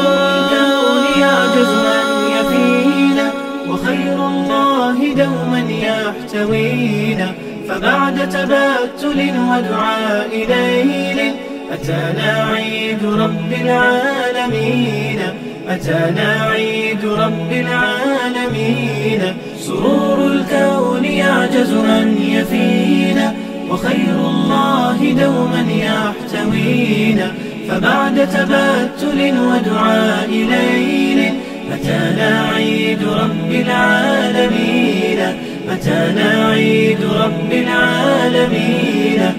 يعجز أن يفينا وخير الله دوما يحتوينا فبعد تباتل ودعاء ليل أتانا عيد رب العالمين. أتانا عيد رب العالمين. سرور الكون يعجز أن يفينا وخير الله دوما يحتوينا. فبعد تباتل ودعاء ليل أتانا عيد رب العالمين. أتانا عيد رب العالمين.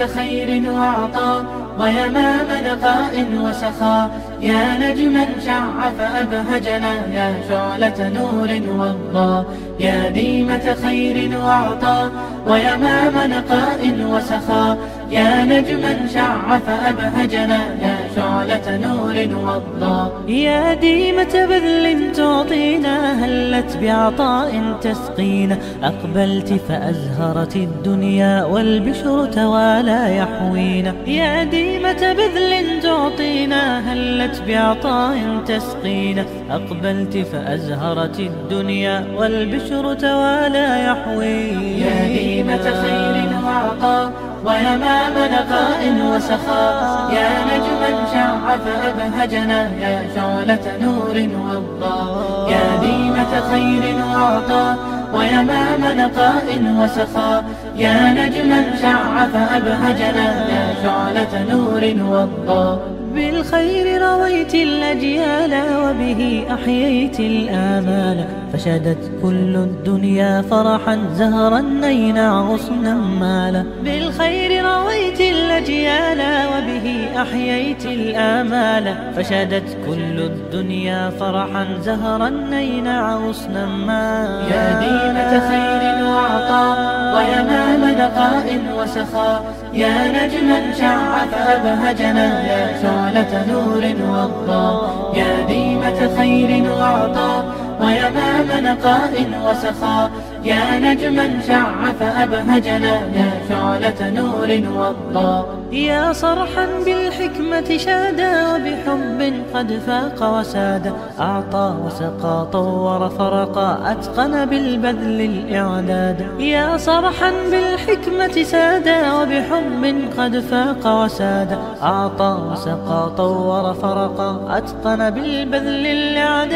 خير وعطاء ويمام نقاء وسخاء. يا نجما شع فأبهجنا يا شعلة نور وضاء يا ديمة خير وعطاء ويمام نقاء وسخاء يا نجما شع فأبهجنا يا شعلة نور وضاء يا ديمة بذل تعطينا هلت بعطاء تسقينا أقبلت فأزهرت الدنيا والبشر توالى يحوينا يا ديمة بذل تعطينا هلت بعطاء تسقينا أقبلت فأزهرت الدنيا والبشر توالى يحوينا يا ديمة خير وعطاء ويمام نقاء وسخاء يا نجما شع فأبهجنا يا شعلة نور وضاء يا ديمة خير وعطاء ويمام نقاء وسخاء يا نجما شع فأبهجنا يا شعلة نور وضاء بالخير رويت الأجيال وبه أحييت الآمال فشدت كل الدنيا فرحا زهرا نينا غصنا مالا بالخير رويت الأجيال وبه أحييت الآمال فشدت كل الدنيا فرحا زهرا نينا غصنا مالا يا ديمة خير وعطاء ويمام نقاء وسخاء يا نجما شع فأبهجنا يا شعلة نور وضاء يا ديمة خير وعطاء ويمام نقاء وسخاء يا نجما شع فأبهجنا يا شعلة نور وضاء يا صرحا بالحكمة شادا وبحب قد فاق وساد. أعطى وسقى طور فرقا أتقن بالبذل الإعداد. يا صرحا بالحكمة سادا وبحب قد فاق وساد. أعطى وسقى طور فرقا أتقن بالبذل الإعداد.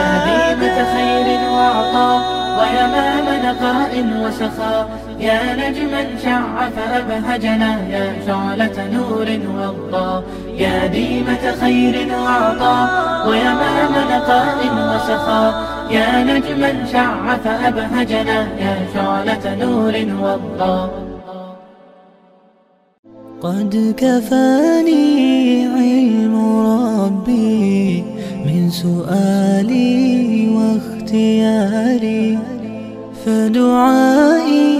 يا ديمة خير وعطاء ويمام نقاء وسخاء يا نجما شع فأبهجنا يا شعلة نور وضاء يا ديمة خير وعطاء ويمام نقاء وسخاء يا نجما شع فأبهجنا يا شعلة نور وضاء قد كفاني علم ربي من سؤالي واختياري فدعائي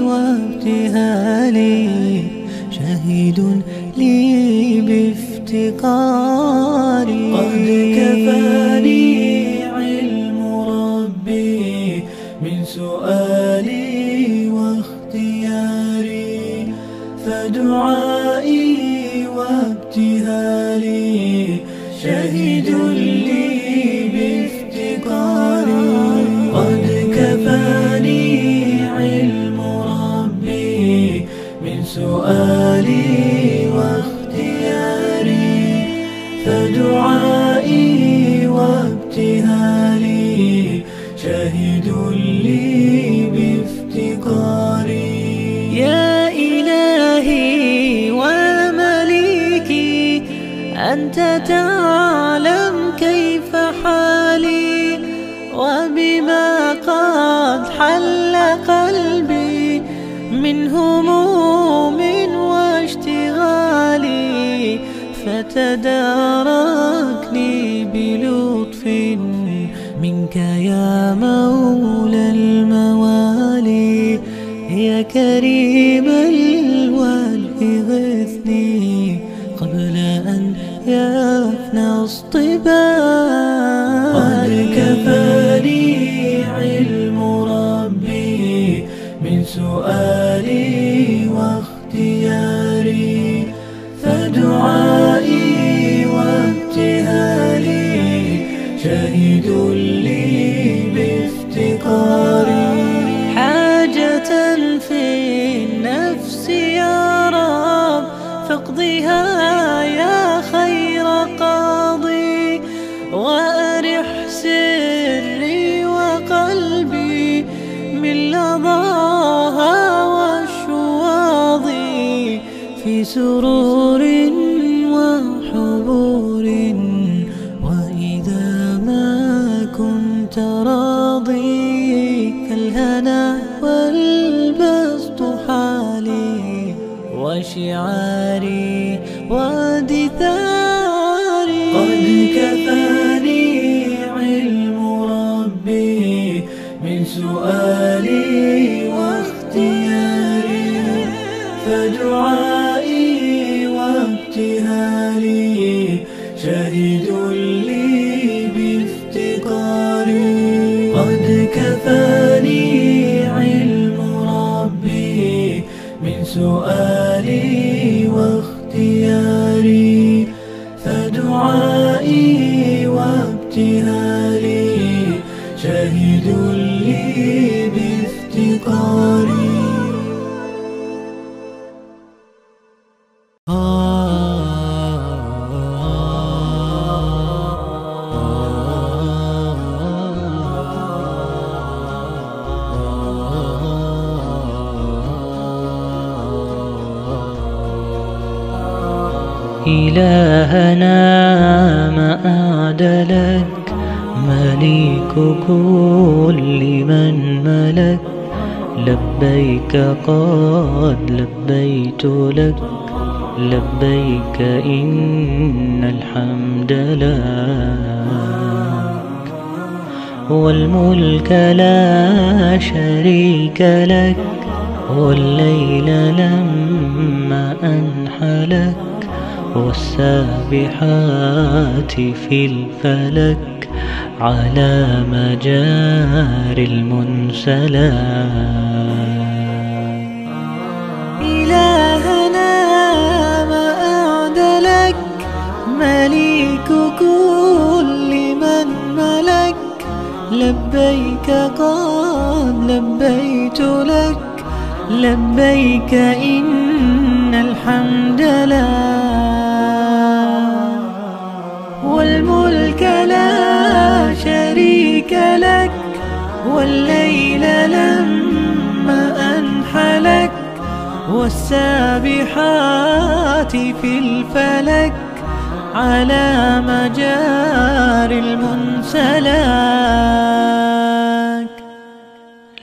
وابتهالي شهيد لي بافتقاري. قد كفاني علم ربي من سؤالي واختياري فدعائي وابتهالي شهيد لي. أنت تعلم كيف حالي وبما قد حل قلبي من هموم واشتغالي فتداركني بلطف منك يا مولى الموالي. يا كريم الوالي غثني قبل أن يفنى اصطبالي قد كفاني علم ربي من سؤالي سرور وحبور. وإذا ما كنت راضي فالهنا والبسط حالي وشعاري ودثاري أعدلك مليك كل من ملك لبيك قد لبيت لك لبيك إن الحمد لك والملك لا شريك لك والليل لما أنحلك والسابحات في الفلك على مجار المنسلات. إلهنا ما أعدلك مليك كل من ملك. لبيك قد لبيت لك لبيك إن الحمد لك شريك لك والليل لما أنحلك والسابحات في الفلك على مجار المنسلك.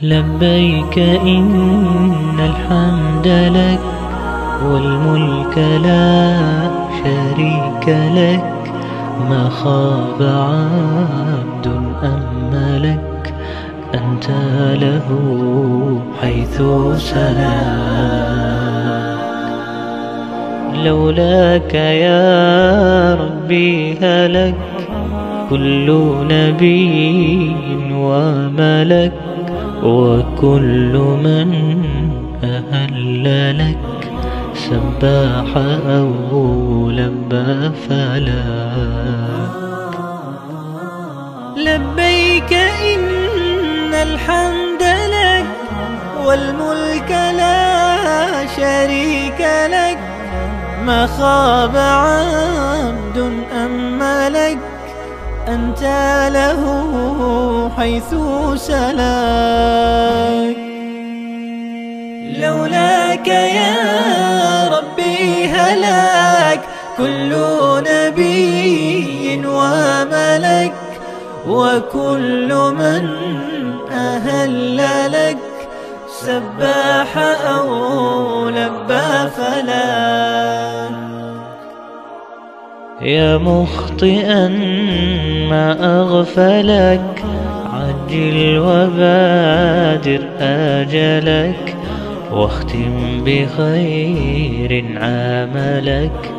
لبيك إن الحمد لك والملك لا شريك لك ما خاب عبد أملك أنت له حيث سلاك لولاك يا ربي هلك كل نبي وملك وكل من أهل لك. سباح أو لبى فلاك لبيك إن الحمد لك والملك لا شريك لك. ما خاب عبد أملك أنت له حيث سلاك لولاك يا ربي هلاك كل نبي وملك وكل من أهل لك سباح أو لبى فلاك. يا مخطئا ما أغفلك عجل وبادر آجلك. واختم بخير عملك.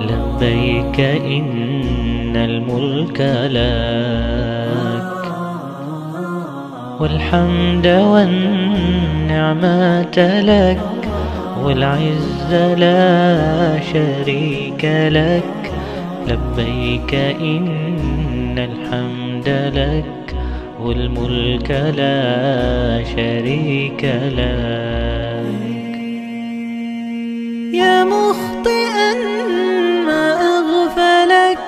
لبيك إن الملك لك. والحمد والنعمة لك. والعز لا شريك لك. لبيك إن الحمد لك. والملك لا شريك لك يا مخطئا ما أغفلك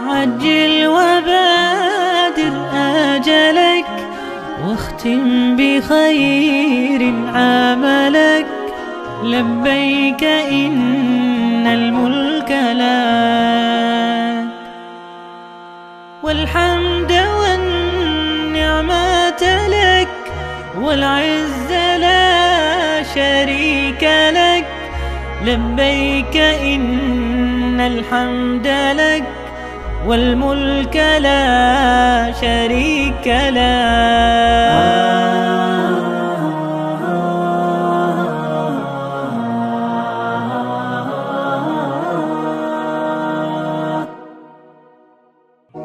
عجل وبادر آجلك واختم بخير عملك. لبيك إن الملك لك. والحمد والنعمة لك والعز لا شريك لك. لبيك إن الحمد لك والملك لا شريك لك.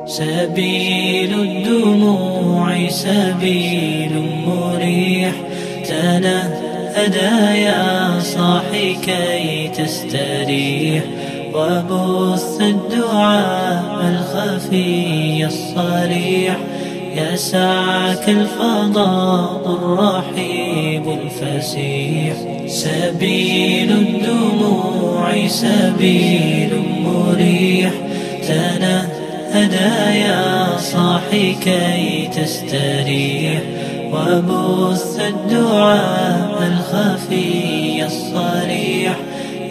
سبيل الدموع سبيل مريح. تنهدى يا صاحي كي تستريح. وبث الدعاء الخفي الصريح. يسعك الفضاء الرحيب الفسيح. سبيل الدموع سبيل مريح. تنهدى يا صاحي كي تستريح وبث الدعاء الخفي الصريح.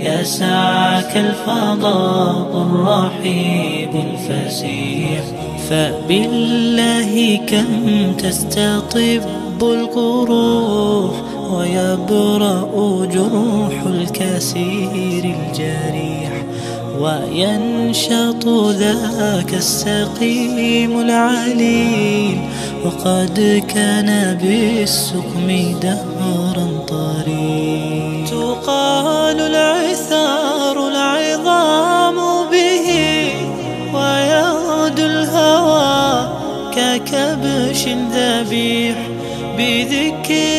يسعك الفضاء الرحيب الفسيح. فبالله كم تستطب القروح ويبرأ جروح الكثير الجريح. وينشط ذاك السقيم العليل وقد كان بالسقم دهرا طريق تقال العثار العظام به ويغدو الهوى ككبش ذبيح بذكر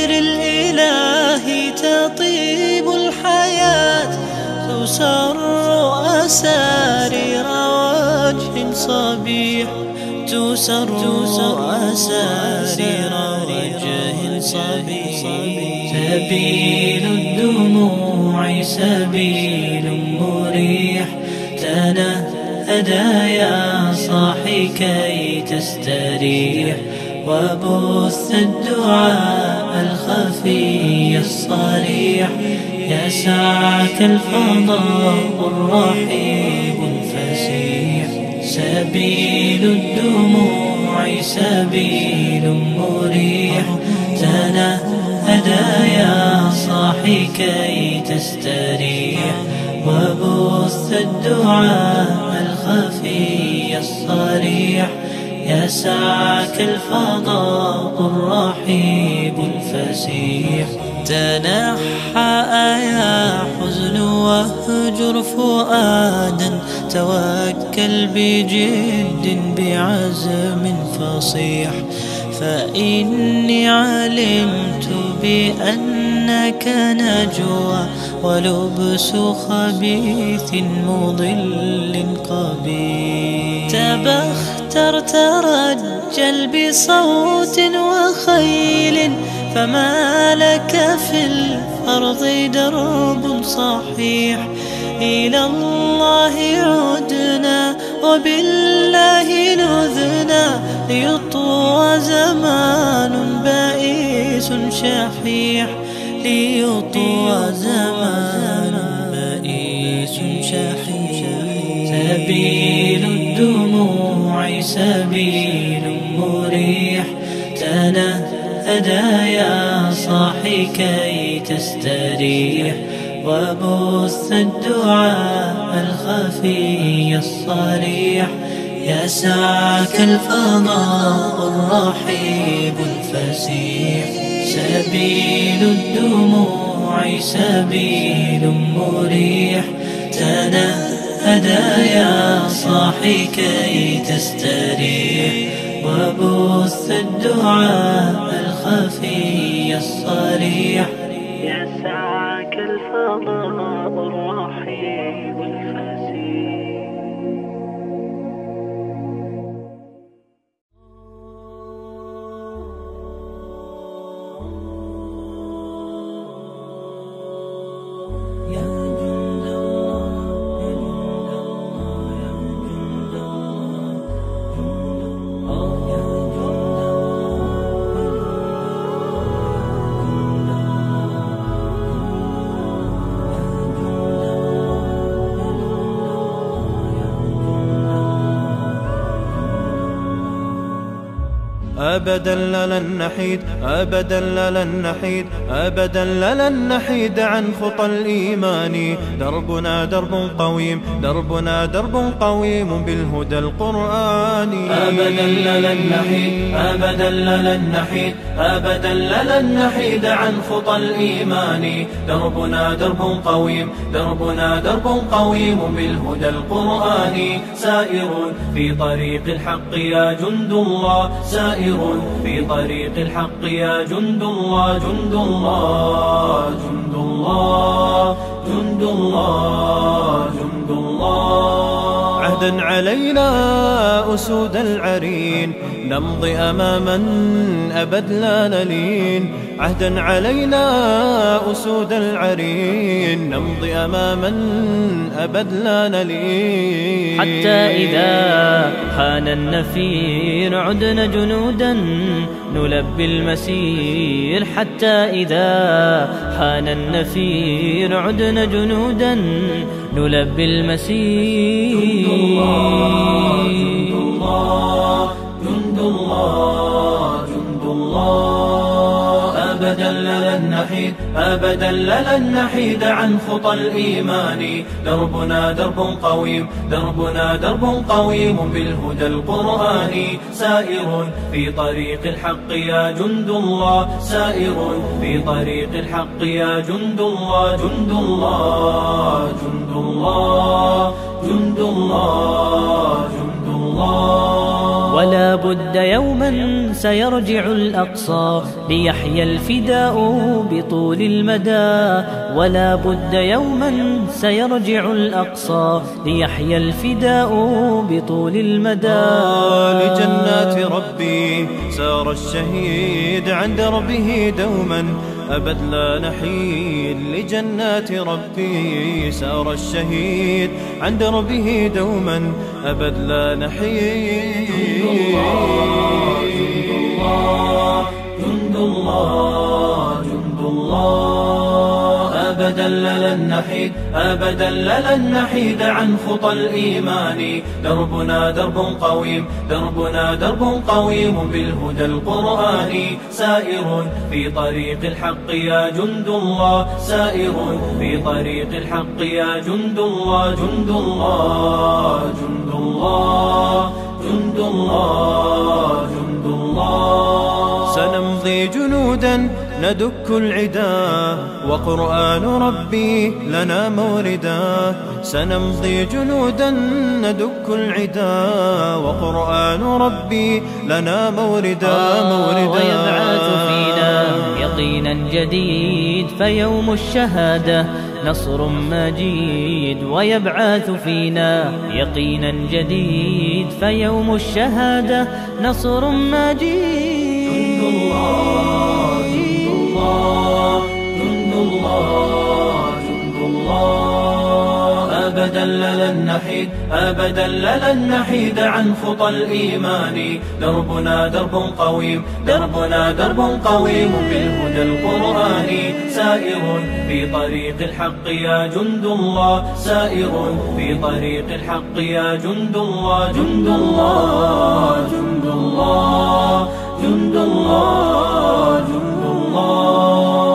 أسارير وجه صبيح تسر أسارير وجه صبيح. سبيل الدموع سبيل مريح. تنهدى يا صاحي كي تستريح. وبث الدعاء الخفي الصريح. يسعك الفضاء الرحيب الفسيح. سبيل الدموع سبيل مريح. تنهدى يا صاحي كي تستريح. وبث الدعاء الخفي الصريح. يسعك الفضاء الرحيب الفسيح. تنحى يا حزن واهجر فؤادا توكل بجد بعزم فصيح. فإني علمت بأنك نجوى ولبس خبيث مضل قبيح. تبختر ترجل بصوت وخيل فما لك في الأرض درب صحيح. إلى الله عدنا وبالله نذنا. ليطوى زمان بائس شحيح. ليطوى زمان بائس شحيح. سبيل الدموع سبيل مريح. تنهدى يا صاحي كي تستريح وبث الدعاء الخفي الصريح. يسعك الفضاء الرحيب الفسيح. سبيل الدموع سبيل مريح. تنهدى يا صاحي كي تستريح. وبث الدعاء الخفي الصريح يسعك الفضاء أبدا لن نحيد أبدا لن نحيد أبدا لن نحيد عن خطى الإيمان. دربنا درب قويم دربنا درب قويم بالهدى القرآني أبدا لن نحيد أبدا لن نحيد أبدا لن نحيد عن خطى الإيمان. دربنا درب قويم دربنا درب قويم بالهدى القرآني سائر في طريق الحق يا جند الله سائر في طريق الحق يا جند الله جند الله جند الله جند الله جند الله. عهدا علينا أسود العرين نمضي أماما أبد لا نلين. عهدا علينا أسود العرين نمضي أماما أبد لا نلين. حتى إذا حان النفير عدنا جنودا نلبي المسير. حتى إذا حان النفير عدنا جنودا نلبي الله جند الله جند الله جند الله. أبدا لن نحيد أبدا لن نحيد عن خطى الإيمان. دربنا درب قويم دربنا درب قويم بالهدى القرآني سائر في طريق الحق يا جند الله سائر في طريق الحق يا جند الله جند الله جند الله جند الله جند الله ولا بد يوما سيرجع الأقصى ليحيى الفداء بطول المدى. ولا بد يوما سيرجع الأقصى ليحيى الفداء بطول المدى. لجنات ربي سار الشهيد عن دربه دوما. أبد لا نحيد لجنات ربي سار الشهيد عن دربه دوما. أبد لا نحيد جند الله جند الله. أبدا لن نحيد أبدا لن نحيد عن خطى الإيمان. دربنا درب قويم دربنا درب قويم بالهدى القرآني سائر في طريق الحق يا جند الله سائر في طريق الحق يا جند الله جند الله جند الله جند الله جند الله. سنمضي جنودا ندك العدا وقرآن ربي لنا موردا. سنمضي جنودا ندك العدا وقرآن ربي لنا موردا. موردا ويبعث فينا يقينا جديد فيوم الشهادة نصر مجيد. ويبعث فينا يقينا جديد فيوم الشهادة نصر مجيد. الله. الله جند الله أبدا لن نحيد أبدا لن نحيد عن خطى الإيمان دربنا درب قويم دربنا درب قويم بالهدى القرآني سائر في طريق الحق يا جند الله سائر في طريق الحق يا جند الله جند الله جند الله جند الله جند الله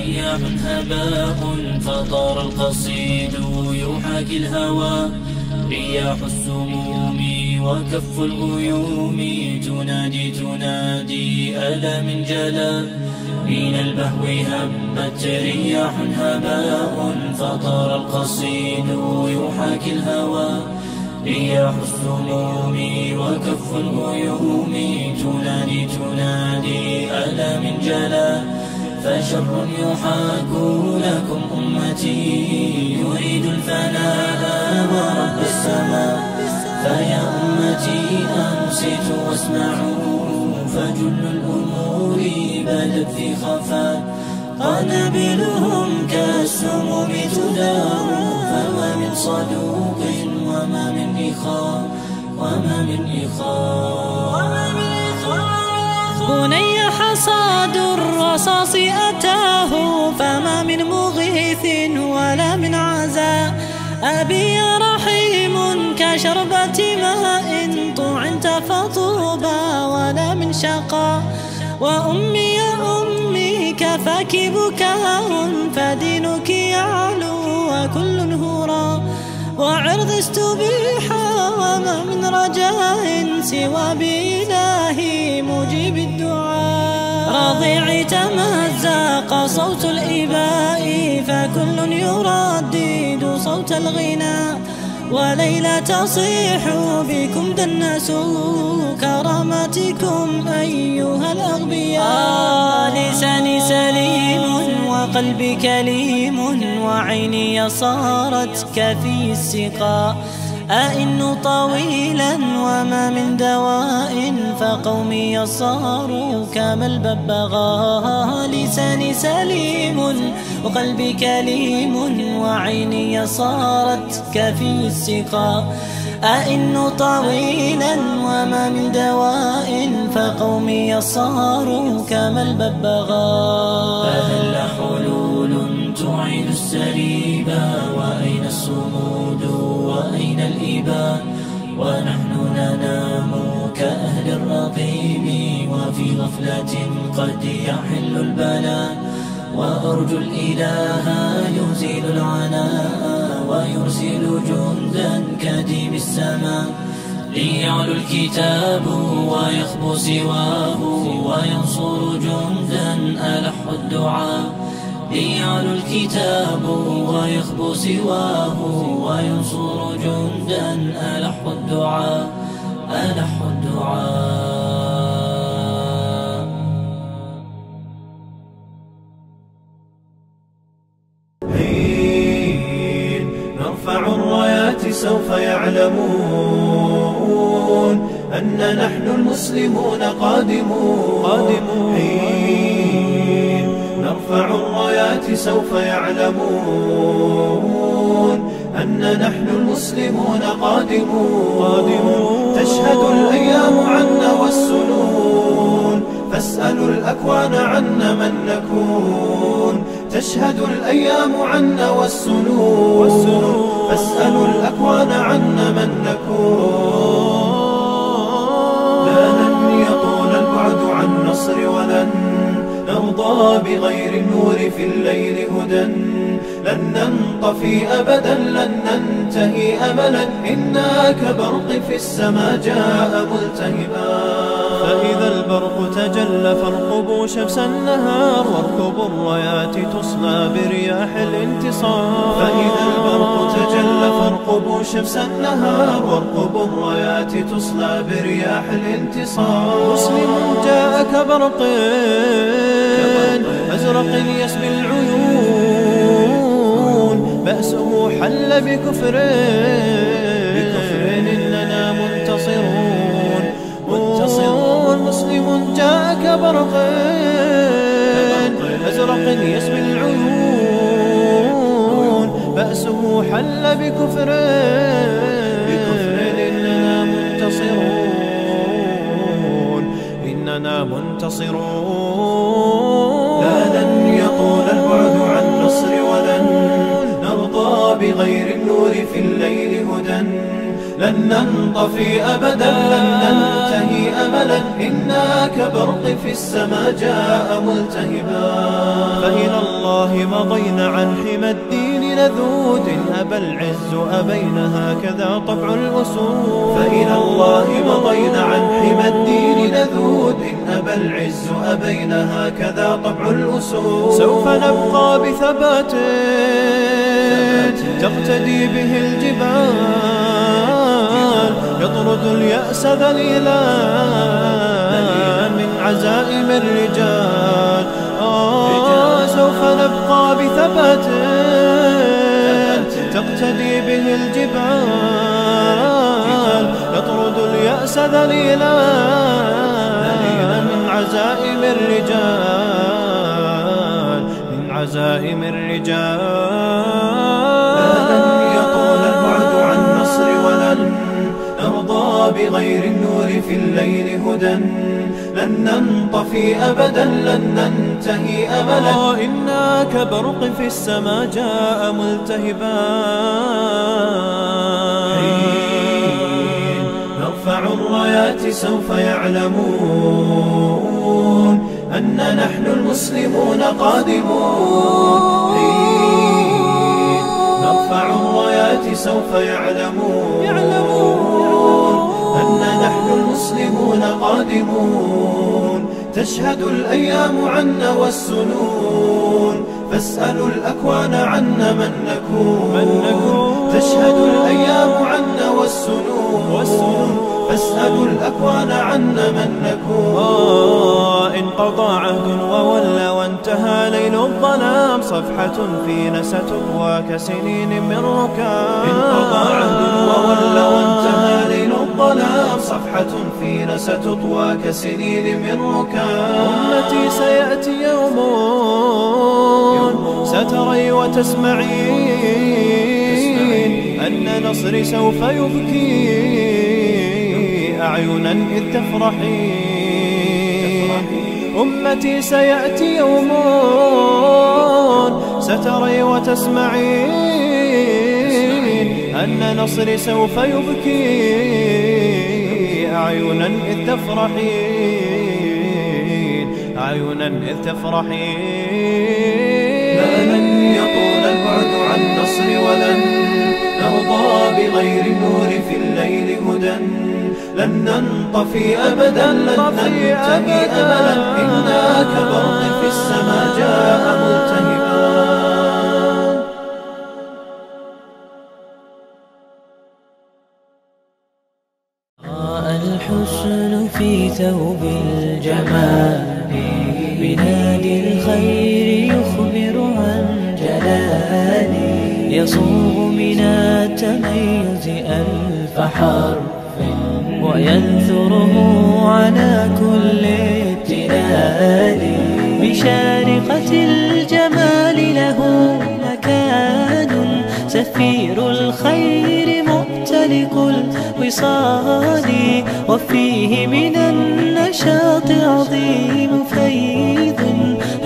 رياح هباء فطار القصيد يحاكي الهوى رياح السموم وكف الغيوم تنادي تنادي ألا من جلا من البهو هبت رياح هباء فطار القصيد يحاكي الهوى رياح السموم وكف الغيوم تنادي تنادي ألا من جلا فشر يحاك لكم أمتي. يريد الفناء ورب السماء. فيا أمتي أنصتوا واسمعوا. فجل الأمور بدت في خفاء. قنابلهم كالسموم تدار. فما من صدوق وما من إخاء. وما من إخاء. بني حصاد الرصاص أتاه فما من مغيث ولا من عزاء أبي رحيم كشربة ماء طعنت فطوبى ولا من شقاء وأمي يا أمي كفاك بكاء فدينك يعلو وكل هرى وعرض استبيح وما من رجاء سوى بإلهي مجيب الدعاء رضيعي تمزق صوت الإباء فكل يردد صوت الغناء وليلى تصيح بكم دنسوا كرامتكم أيها الأغبياء. آه لساني سليم وقلبي كليم وعيني صارت كفي السقاء. أئن طويلا وما من دواء فقومي صاروا كما الببغاء. لساني سليم وقلبي كليم وعيني صارت كفي السقاء. أئن طويلا وما من دواء فقومي صاروا كما الببغاء. فهل حلول تعيد السريبا الإباء ونحن ننام كأهل الرقيب وفي غفلة قد يحل البلاء. وأرجو الإله يزيل العناء ويرسل جندا كديم السماء. ليعلو الكتاب ويخبو سواه وينصر جندا ألح الدعاء. ليعلو الكتاب ويخبو سواه وينصر جندا. ألح الدعاء ألح الدعاء. حين نرفع الرايات سوف يعلمون أن نحن المسلمون قادمون قادمون. حين نرفع الرايات سوف يعلمون أن نحن المسلمون قادمون. تشهد الأيام عنا والسنون. فاسألوا الأكوان عنا من نكون. تشهد الأيام عنا والسنون. فاسألوا الأكوان عنا من نكون. لن يطول البعد عن نصر ولن نرضى بغير النور في الليل هدى. لن ننطفي أبدا لن ننتهي أملا. إنا كبرق في السماء جاء ملتهبا. فإذا البرق تجلى فارقبوا شمس النهار واركبوا الرايات تصلى برياح الانتصار. فإذا البرق تجلى فارقبوا شمس النهار واركبوا الرايات تصلى برياح الانتصار. مسلم جاء كبرق أزرق يسبي العيون. بأسه حل بكفر بكفر إننا منتصرون. جاء كبرق أزرق يسبي العيون بأسه حل بكفر إننا منتصرون. إننا منتصرون. لا لن يطول البعد عن نصر ولن نرضى بغير النور في الليل. لن ننطفي أبدا لن ننتهي أملا إنا كبرق في السماء جاء ملتهبا. فإلى الله مضينا عن حمى الدين نذود أبى العز أبينا هكذا طبع الأسود فإلى الله مضينا عن حمى الدين نذود أبى العز أبينا هكذا طبع الأسود سوف نبقى بثبات تقتدي به الجبال. يطرد اليأس ذليلا من عزائم الرجال. آه سوف نبقى بثبات تقتدي به الجبال يطرد اليأس ذليلا من عزائم الرجال من عزائم الرجال. يطول البعد عن ولن بغير النور في الليل هدى. لن ننطفي أبدا لن ننتهي أملا إنا كبرق في السماء جاء ملتهبا. حين نرفع الرايات سوف يعلمون أن نحن المسلمون قادمون. نرفع الرايات سوف يعلمون. نحن المسلمون قادمون. تشهد الأيام عنا والسنون. فاسألوا الأكوان عنا من نكون, من نكون. تشهد الأيام عنا والسنون, والسنون. فاسألوا الأكوان عنا من نكون. آه إن قضى عهد وولى وانتهى ليل الظلام. صفحة فينا ستطوى كسنين من ركام انقضى عهد وولى وانتهى ليل الظلام صفحة فينا ستطوى كسنين من ركام أمتي سيأتي يوم ستري وتسمعين أن نصري سوف يبكي أعينا إذ تفرحين أمتي سيأتي يوم ستري وتسمعين أن نصري سوف يبكي. أعينا إذ تفرحين أعينا إذ تفرحين. لا لن يطول البعد عن نصر ولن نرضى بغير النور في الليل هدى. لن ننطفي أبدا لن ننتهي أبدا. إنا كبرق في السماء جاء ملتهبا. في ثوب الجمال. بنادي الخير يخبر عن جلالي يصوغ من التميز ألف حرف. وينثره على كل ابتلال. بشارقة الجمال له مكان. سفير الخير مختلق الوصال وفيه من النشاط عظيم فيض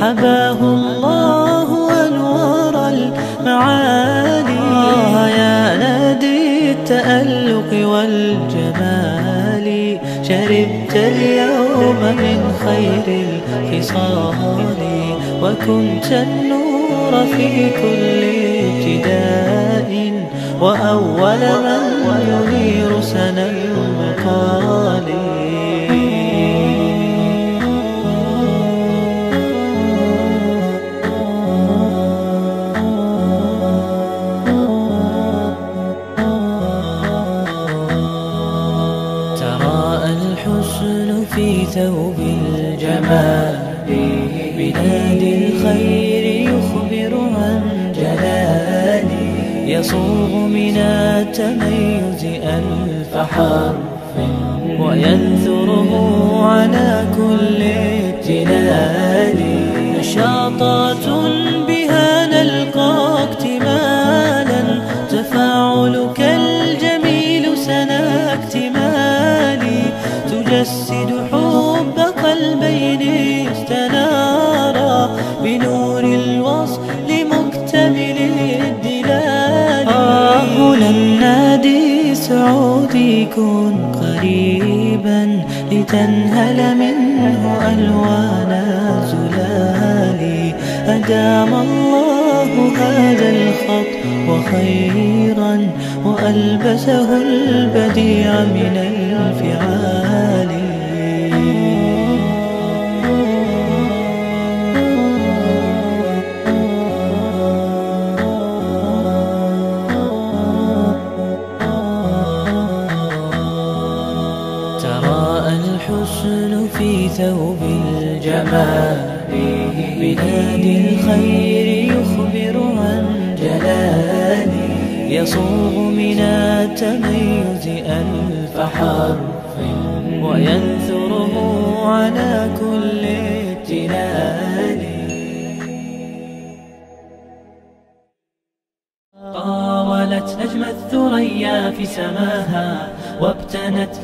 حباه الله أنوار المعالي آه. يا نادي التألق والجمال شربت اليوم من خير الخصال وكنت النور في كل ابتداء وأول من ينير سنى يصوغ من التميز ألف حرف وينثره على كل ابتلال. نشاطات بها نلقى اكتمالا. تفاعلك الجميل سنا اكتمالي. تجسد كن قريبا لتنهل منه ألوان زلالي أدام الله هذا الخط وخيرا وألبسه البديع من الفعال. ثوب الجمال بنادي الخير يخبر عن جلالي يصوغ من التميز ألف حرف وينثره على كل ابتلال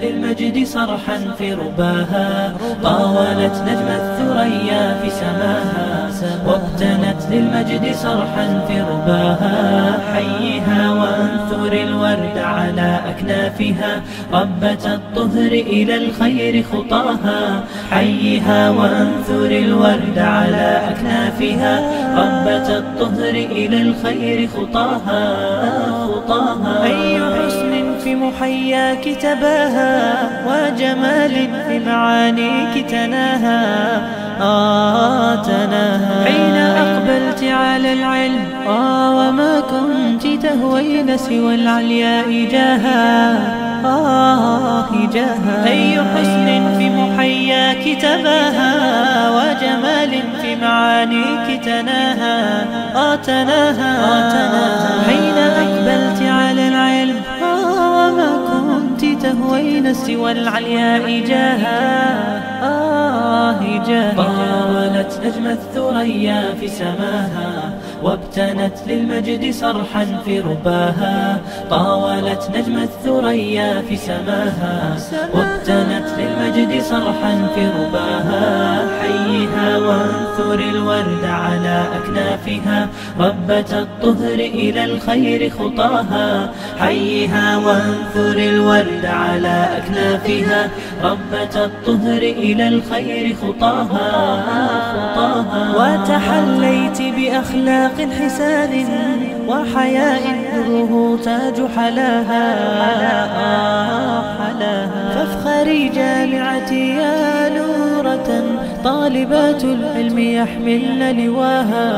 للمجد صرحا في رباها. طاولت نجم الثريا في سماها. وابتنت للمجد صرحا في رباها. حيها وأنثر الورد على أكنافها. ربة الطهر إلى الخير خطاها. حيها وأنثر الورد على أكنافها. ربة الطهر إلى الخير خطاها. محياك تباها وجمال في معانيك تناها آه تناها حين أقبلت على العلم؟ آه وما كنت تهوين سوى العلياء جاها آه جاها أي حسن في محياك تباها وجمال في معانيك تناهى آه تناهى آه تناهى حين أقبلت على تهوين سوى العلياء جاها آه جاها طاولت نجم الثريا في سماها. وابتنت للمجد صرحا في رباها طاولت نجم الثريا في سماها. وابتنت للمجد صرحا في رباها حيها وانثر الورد على أكنافها. ربة الطهر إلى الخير خطاها حيها وانثر الورد على أكنافها. ربة الطهر إلى الخير خطاها خطاها. وتحليت بأخلاق حسان وحياء نوره تاج حلاها. فافخري جامعتي يا نورة طالبات العلم يحملن لواها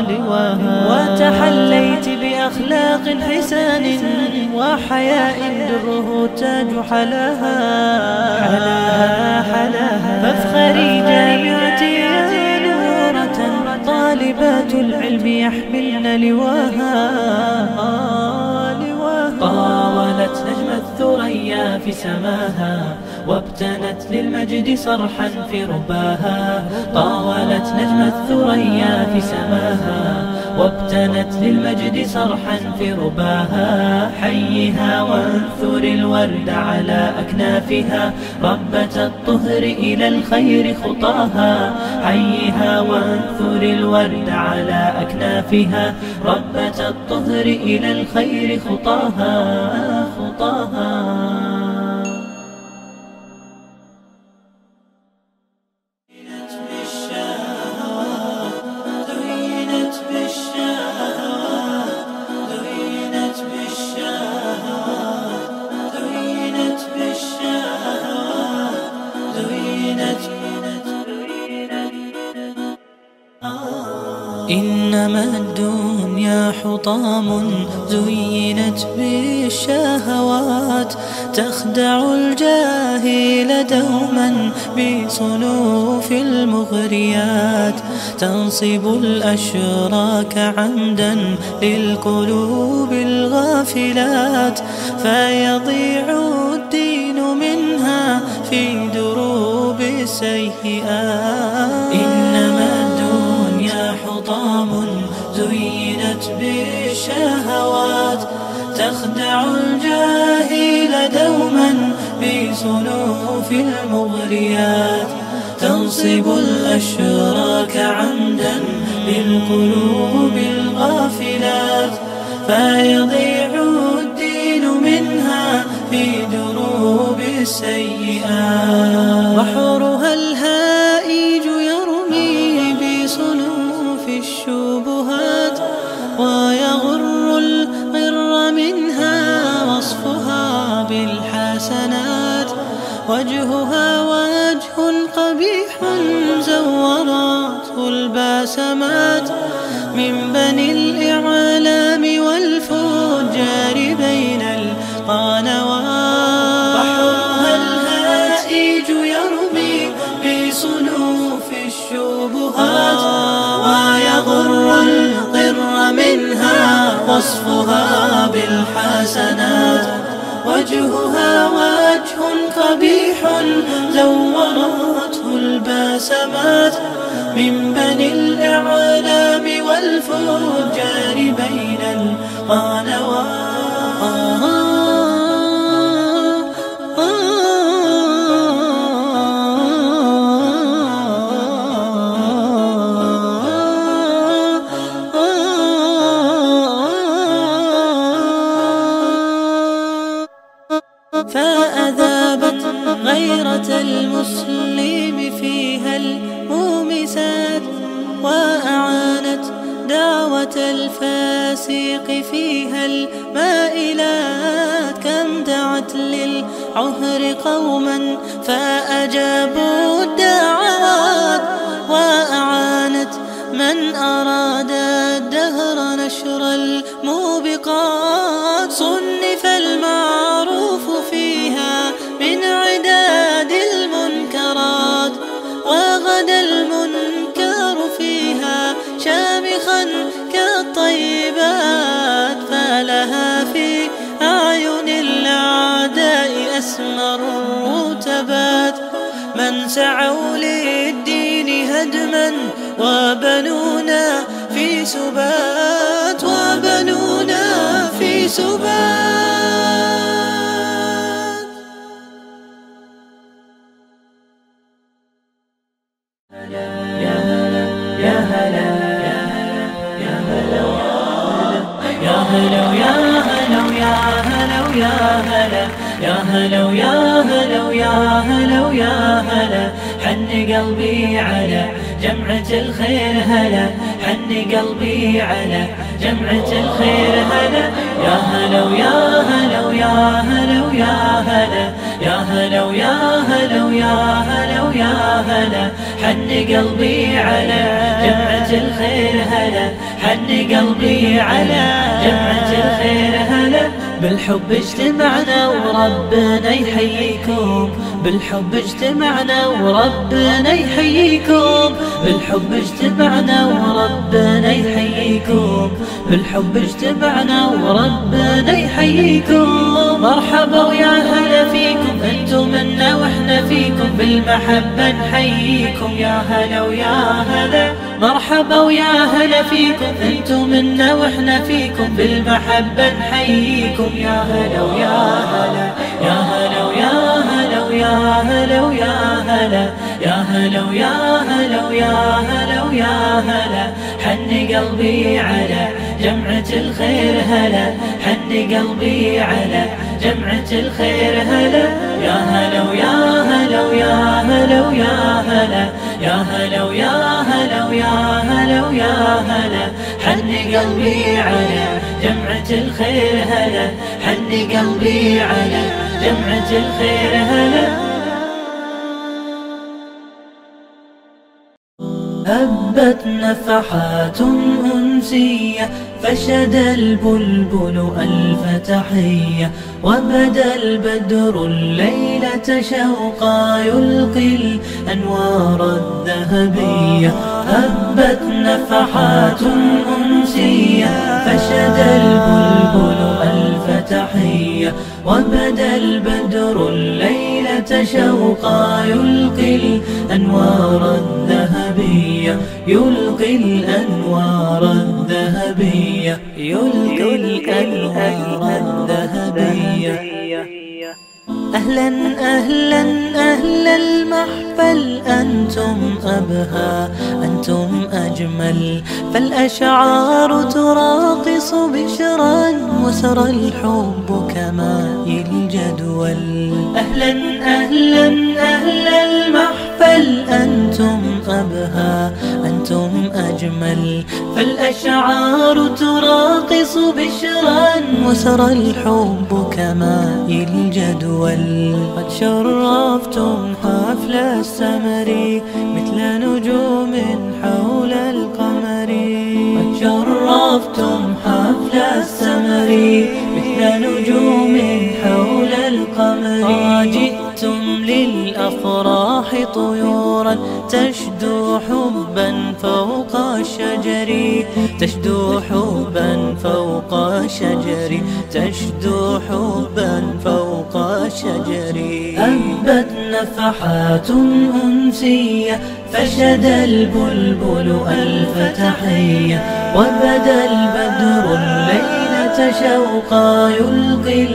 لواها. وتحليت بأخلاق حسان وحياء دره تاج حلاها حلاها. حلاها. فافخري جامعتي يا طالبات العلم يحملن لواها. طاولت نجم الثريا في سماها وابتنت للمجد صرحا في رباها. طاولت نجم الثريا في سماها. وابتنت للمجد صرحا في رباها حيها وانثر الورد على أكنافها. ربة الطهر إلى الخير خطاها حيها وانثر الورد على أكنافها. ربة الطهر إلى الخير خطاها خطاها. إنما الدنيا حطام زينت بالشهوات تخدع الجاهل دوما بصنوف المغريات. تنصب الأشراك عمدا للقلوب الغافلات فيضيع الدين منها في دروب السيئات. إنما بالشهوات تخدع الجاهل دوما بصنوف المغريات. تنصب الأشراك عمدا للقلوب الغافلات. فيضيع الدين منها في دروب السيئات. بحرها الهائج وجهها وجه قبيح زورته الباسمات من بني الإعلام والفجار بين القنوات. بحرها الهائج يرمي بصنوف الشبهات ويغر الغر منها وصفها بالحسنات. وجهها وجه قبيح زورته الباسمات من بني الإعلام والفجار بين القنوات. غيرة المسلم فيها المومسات وأعانت دعوة الفاسق فيها المائلات. كم دعت للعهر قوما فأجابوا الدعوات وأعانت من أراد الدهر نشر الموبقات. صنف سعوا للدين هدما وبنونا في سبات يا هلا ويا هلا ويا هلا ويا هلا حن قلبي على جمعة الخير هلا حن قلبي على جمعة الخير هلا. يا هلا ويا هلا ويا هلا ويا هلا يا هلا ويا هلا ويا هلا ويا هلا حن قلبي على جمعة الخير هلا. حن قلبي على جمعة الخير هلا. بالحب اجتمعنا وربنا يحييكم. بالحب اجتمعنا وربنا يحييكم. بالحب اجتمعنا وربنا يحييكم. بالحب اجتمعنا وربنا يحييكم. مرحبا ويا هلا فيكم. أنتم منا وإحنا فيكم. بالمحبة نحييكم. يا هلا ويا هلا. مرحبا ويا هلا فيكم. أنتم منا وإحنا فيكم. بالمحبة نحييكم. يا هلا ويا هلا. يا هلا ويا هلا ويا هلا ويا هلا. يا هلا ويا هلا ويا هلا ويا هلا. حن قلبي على جمعة الخير هلا. حن قلبي على جمعة الخير هلا يا هلا ويا هلا ويا هلا ويا هلا. يا هلا ويا هلا ويا هلا ويا هلا. حن قلبي على جمعة الخير هلا. حن قلبي على جمعة الخير هلا. هبت نفحات أنسية فشد البلبل ألف تحية وبدا البدر الليلة شوقا يلقي الأنوار الذهبية. هبت نفحات أنسية فشد البلبل ألف تحية وبدا البدر الليلة شوقا يلقي الأنوار الذهبية يلقي الأنوار الذهبية يلقي الأنوار الذهبية. أهلا أهلا أهلا المحفل أنتم أبهى أنتم أجمل. فالأشعار تراقص بشرا وسرى الحب كماء الجدول. أهلا أهلا أهلا المحفل. أنتم أبهى أنتم أجمل. فالأشعار تراقص بشرا وسرى الحب كماء الجدول. قد شرفتم حفل السمر مثل نجوم حول القمر. قد شرفتم حفل السمر مثل نجوم حول القمر. للأفراح طيورا تشدو حبا فوق الشجر تشدو حبا فوق الشجر تشدو حبا فوق الشجر هبت نفحات أنسية فشد البلبل ألف تحية وبدا البدر شوقا يلقي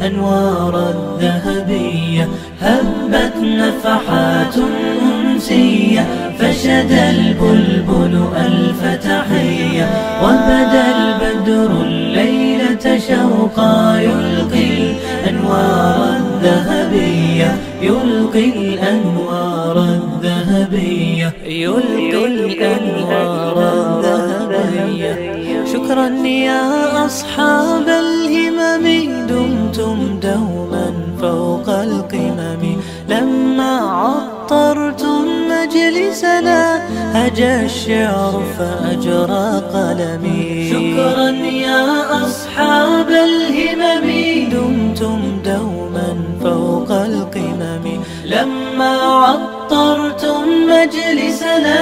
الأنوار الذهبية. هبت نفحات أنسية فشد البلبل ألف تحية. وبدا البدر الليلة شوقا يلقي الأنوار الذهبية. يلقي الأنوار الذهبية. يلقي الأنوار الذهبية شكرا يا أصحاب الهمم دمتم دوما فوق القمم. لما عطرتم مجلسنا هجى الشعر فأجرى قلمي. شكرا يا أصحاب الهمم دمتم دوما فوق القمم. لما عطرتم مجلسنا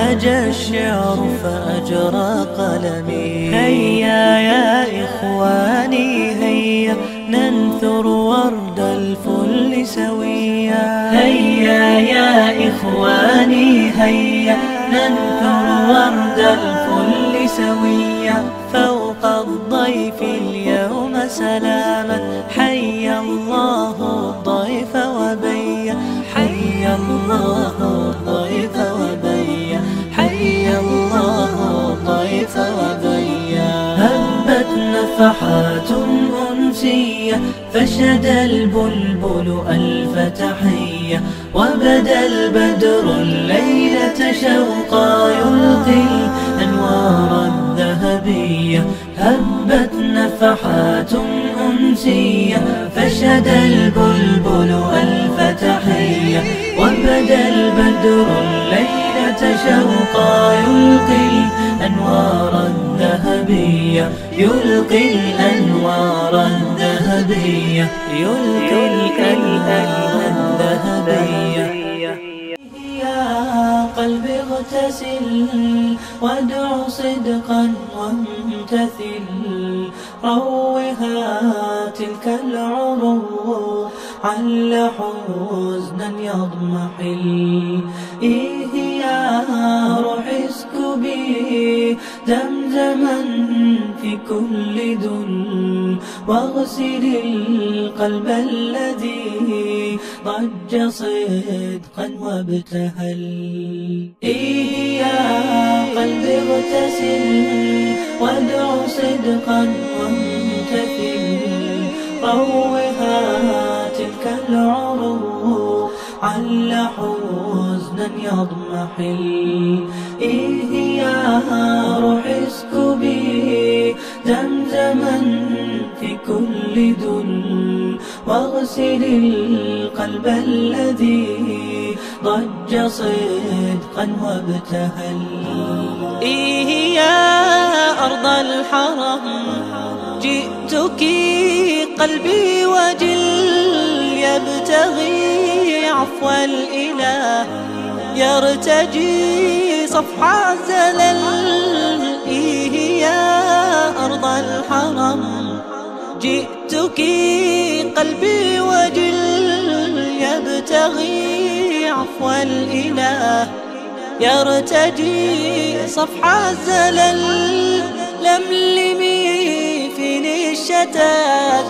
هجى الشعر فأجرى قلمي. هيا يا إخواني هيا ننثر ورد الفل سويا. هيا يا إخواني هيا ننثر ورد الفل سويا. فوق الضيف اليوم سلاما. حي الله الضيف وبيا الله الضيف وبيا حي الله الضيف وبيا هبت نفحات أنسية فشد البلبل ألف تحية. وبدا البدر الليلة شوقا يلقي الأنوار الذهبية. هبت نفحات أنسية فشد البلبل ألف تحية. البدر الليلة شوقا يلقي الأنوار الذهبية يلقي الأنوار الذهبية يلقي الأنوار الذهبية. يا قلبي اغتسل وادع صدقا وامتثل روها تلك العروق عل حزنا يضمحل. إيه يا روح اسكبي زمزما في كل دل. واغسل القلب الذي ضج صدقا وابتهل. إيه يا قلبي اغتسل وادع صدقا وامتثل. روها العروق عل حزنا يضمحل. إيه يا روح اسكبي زمزما في كل دل واغسل القلب الذي ضج صدقا وابتهل. إيه يا أرض الحرم جئتك قلبي وجل يبتغي عفو الإله يرتجي صفح الزلل إيه يا أرض الحرم جئتك قلبي وجل. يبتغي عفو الإله يرتجي صفح الزلل لملمي الشتات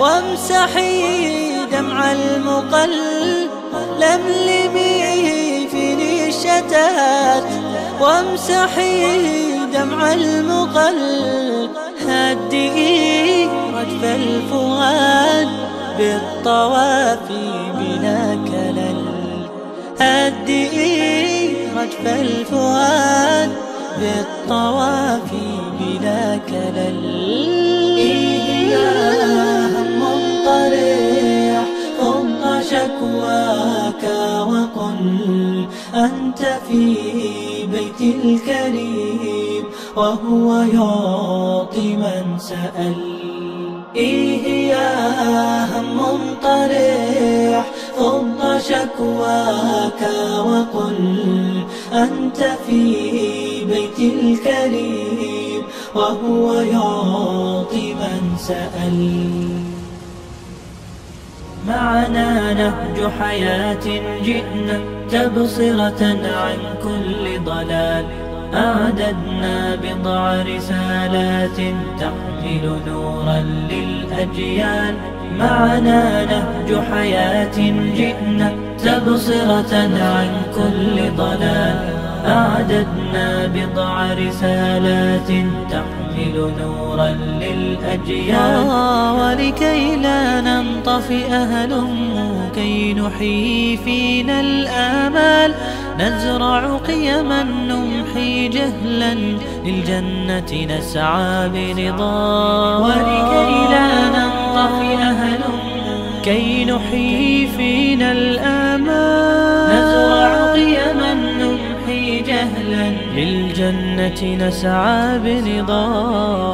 وامسحي دمع المقل لملمي فيني الشتات وامسحي دمع المقل هدئي رجف الفؤاد بالطوافي بلا كلل هدئي رجف الفؤاد بالطوافي بلا كلل هم طريح ثم شكواك وقل أنت في بيت الكريم وهو يعطي من سأل. إيه يا هم طريح ثم شكواك وقل أنت في بيت الكريم وهو يعطي من سأل. معنا نهج حياة جئنا تبصرة عن كل ضلال. أعددنا بضع رسالات تحمل نورا للأجيال. معنا نهج حياة جئنا تبصرة عن كل ضلال. أعددنا بضع رسالات تحمل نورا للأجيال. ولكي لا ننطفئ هلم كي نحيي فينا الآمال. نزرع قيما نمحي جهلا. للجنة نسعى برضا. ولكي لا ننطفئ هلم كي نحيي فينا الآمال. نزرع قيما جهلا للجنة نسعى برضا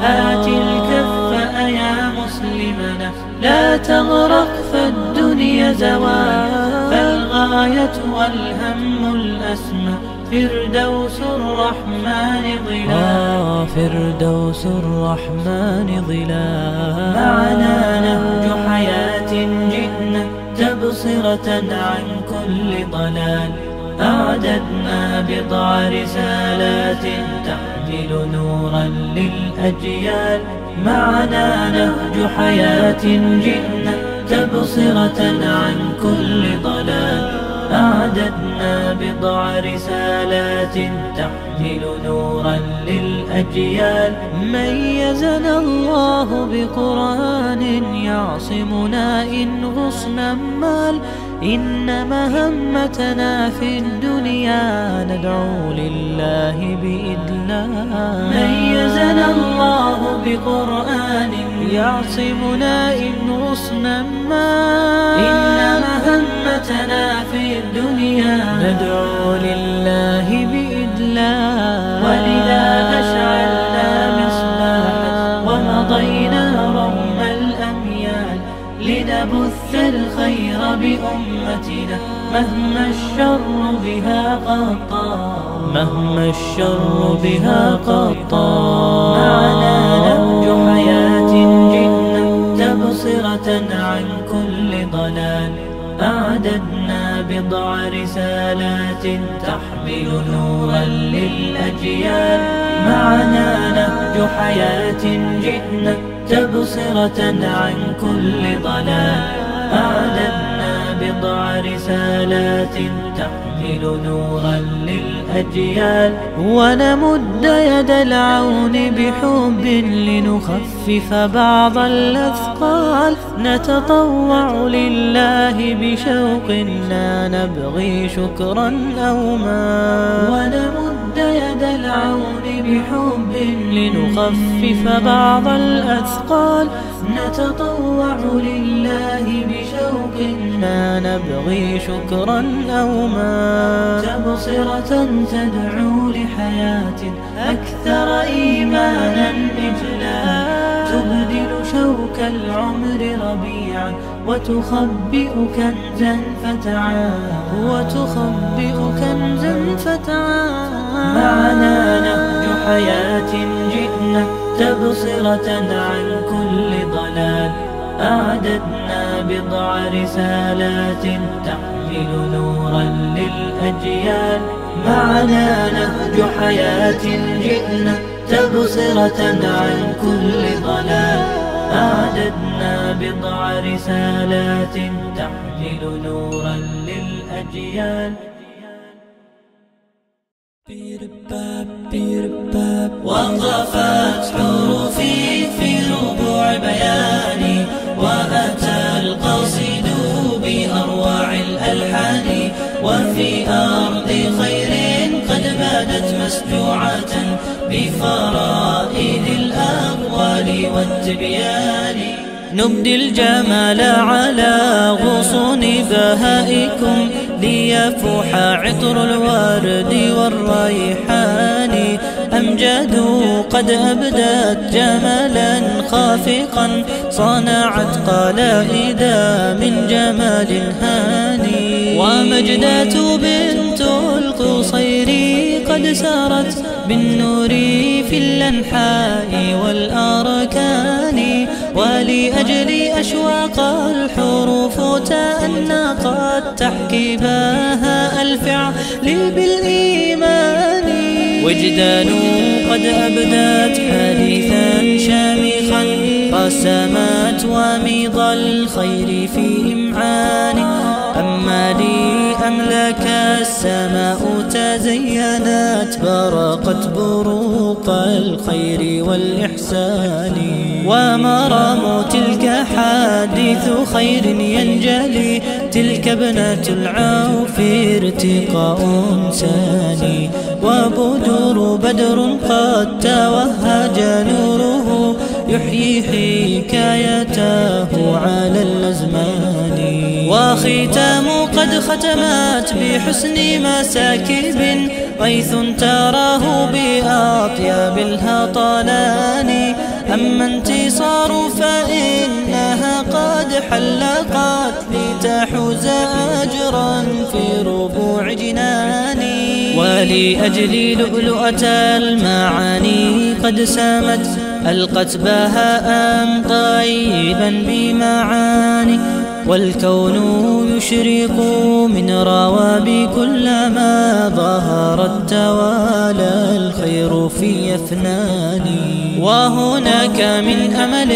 هات الكف أيا مسلمنا. لا تغرق فالدنيا زوال فالغاية والهم الأسمى. فردوس الرحمن ظلال آه فردوس الرحمن ظلال معنا نهج حياة جئنا. تبصرة عن كل ضلال. أعددنا بضع رسالات تحمل نورا للأجيال. معنا نهج حياة جئنا تبصرة عن كل ضلال. أعددنا بضع رسالات تحمل نورا للأجيال. ميزنا الله بقرآن يعصمنا إن غصنا مال. إن مهمتنا في الدنيا ندعو لله بإذلال ميزنا الله بقرآن يعصمنا إن غصنا مال إن مهمتنا في الدنيا ندعو لله بإذلال ولذا أشعلنا مصباحا لنبث الخير بأمتنا مهما الشر بها قطار مهما الشر بها قطار معنا نهج حياة جئنا تبصرة عن كل ضلال. أعددنا بضع رسالات تحمل نورا للأجيال. معنا نهج حياة جئنا تبصرة عن كل ضلال. أعددنا بضع رسالات تحمل نورا للأجيال. ونمد يد العون بحب لنخفف بعض الأثقال. نتطوع لله بشوق لا نبغي شكرا أو ما ونمد يد العون بحب لنخفف بعض الأثقال. نتطوع لله بشوق لا نبغي شكرا أو ما تبصرة تدعو لحياة أكثر إيمانا إجلالا. تبدل شوك العمر ربيعا وتخبئ كنزا فتعال وتخبئ كنزا فتعال معنا نهج حياة جئنا. تبصرة عن كل ضلال. أعددنا بضع رسالات تحمل نورا للأجيال. معنا نهج حياة جئنا تبصرة عن كل ضلال. أعددنا بضع رسالات تحمل نورا للأجيال. وقفت حروفي في ربوع بياني وأتى القصيد بأروع الألحان وفي أرض خير قد بادت مسجوعة بفرائد الأقوال والتبيان. نبدي الجمال على غصون بهائكم ليفوح عطر الورد والريحان. أمجاد قد أبدت جمالا خافقا صنعت قلائد من جمال هاني ومجدات بنت القصير قد سارت بالنور في الأنحاء والأركان. ولأجل أشواق الحروف تأنقت تحكي بها الفعل بالإيمان. وجدان قد أبدت حديثا شامخا رسمت وميض الخير في إمعان. أما لي أملك السماء تزينت برقت بروق الخير والإحسان. ومرام تلك حادث خير ينجلي تلك ابنة العوف ارتقاء ثاني وبدر بدر قد توهج نوره يحيي حكايته على الأزمان. وختام قد ختمت بحسن مساكب غيث تراه بأطياب الهطلان. أما انتصار فإنها قد حلقت لتحوز أجرا في ربوع جناني ولأجل لؤلؤة المعاني قد سامت ألقت بهاء طيبا بمعاني. والكون يشرق من رواب كلما ظهرت توالى الخير في أفنان. وهناك من أمل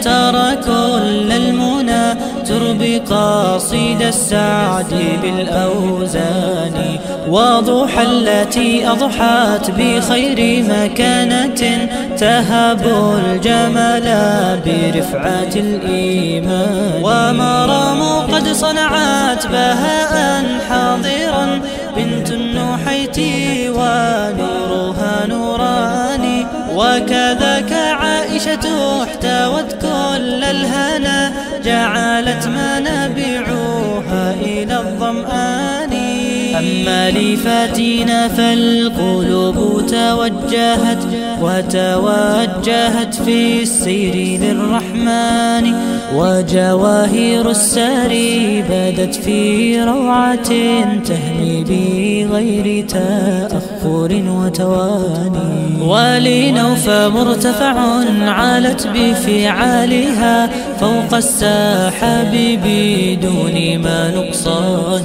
ترى كل المنى تربي قصيد السعد بالأوزان وضحى التي أضحت بخير مكانة تهب الجمال برفعة الإيمان. ومرام قد صنعت بهاء حاضرا بنت النحيت ونورها نوراني وكذاك عائشة احتوت كل الهنا جعلت منابعها إلى الظمآن. أما لفاتنا فالقلوب توجهت وتوجهت في السير للرحمن وجواهر الساري بدت في روعة تهمي بغير تأخر وتواني ولنوف مرتفع علت بفعالها فوق السحاب بدون ما نقصان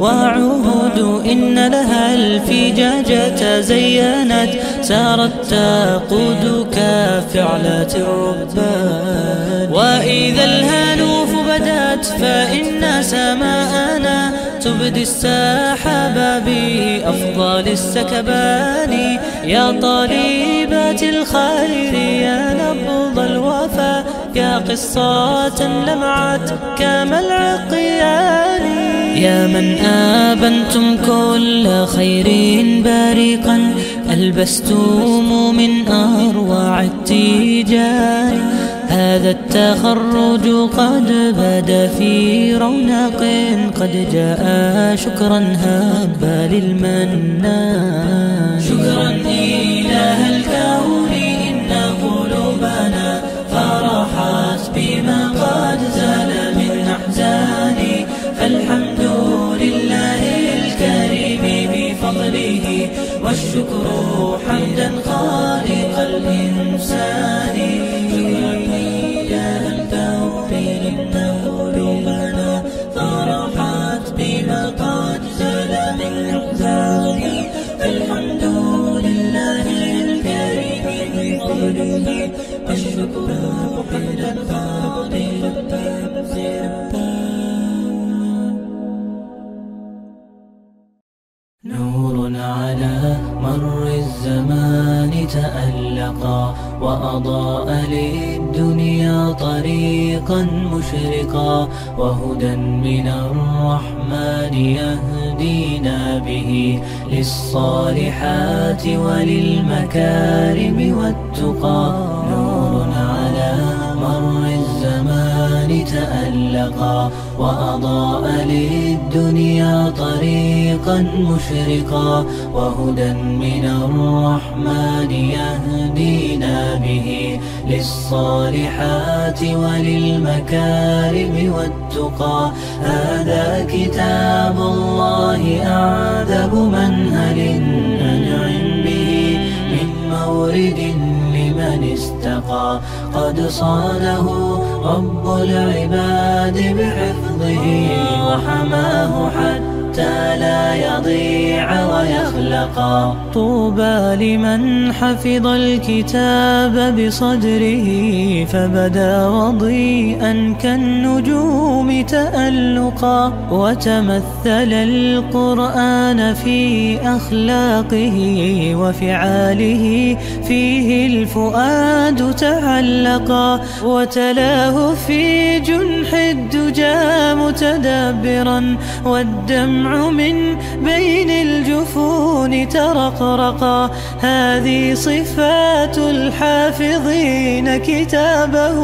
وعهود إن لها الفجاجة زينت سارت تقود كفعلة الربان. وإذا الهنوف بدت فإن سماءنا تبدي السحاب بأفضل السكبان. يا طالبات الخير يا الوفا يا قصة لمعت كما العقيان يا من آبنتم كل خير بارقا ألبستم من أروع التيجان هذا التخرج قد بدا في رونق قد جاء شكرا هب للمنان. شكرا إله الكون. فالحمد لله الكريم بفضله والشكر حمدا خالق الإنسان شكرا إله الكون إن قلوبنا فرحت بما قد زال من أحزان فالحمد لله الكريم بفضله والشكر حمدا خالق الإنسان على مر الزمان تألقا وأضاء للدنيا طريقا مشرقا وهدى من الرحمن يهدينا به للصالحات وللمكارم والتقى. نور على مر الزمان تألقا وأضاء للدنيا طريقا مشرقا وهدى من الرحمن يهدينا به للصالحات وللمكارم والتقى. هذا كتاب الله أعذب منهل أنعم به من مورد استقى. قد صانه رب العباد بحفظه وحماه حتى لا يضيع ويخلقا طوبى لمن حفظ الكتاب بصدره فبدا وضيئا كالنجوم تألقا. وتمثل القرآن في أخلاقه وفعاله فيه الفؤاد تعلقا. وتلاه في جنح الدجى متدبرا والدمع من بين الجفون ترقرقا هذه صفات الحافظين كتابه.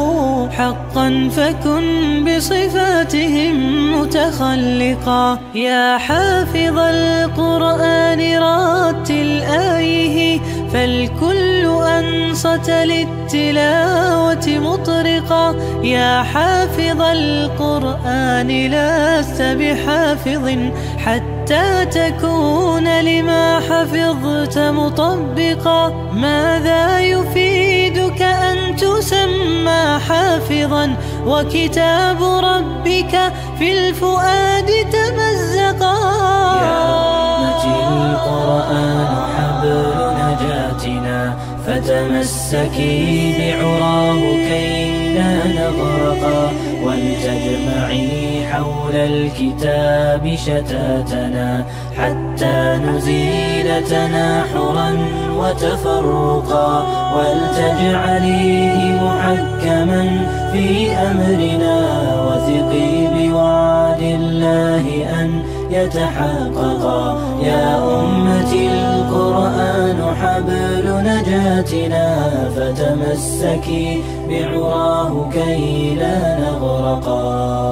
حقا فكن بصفاتهم متخلقا. يا حافظ القرآن رتل آيه فالكل أنصت للتلاوة مطرقا. يا حافظ القرآن لست بحافظ. حتى تكون لما حفظت مطبقا. ماذا يفيدك أن تسمى حافظا؟ وكتاب ربك في الفؤاد تمزقا. يا أمتي القرآن فتمسكي بعراه كي لا نغرقا ولتجمعي حول الكتاب شتاتنا حتى نزيل تناحرا وتفرقا ولتجعليه محكما في أمرنا وثقي بوعد الله أن يتحققا يا أمتي القرآن حبل نجاتنا فتمسكي بعراه كي لا نغرقا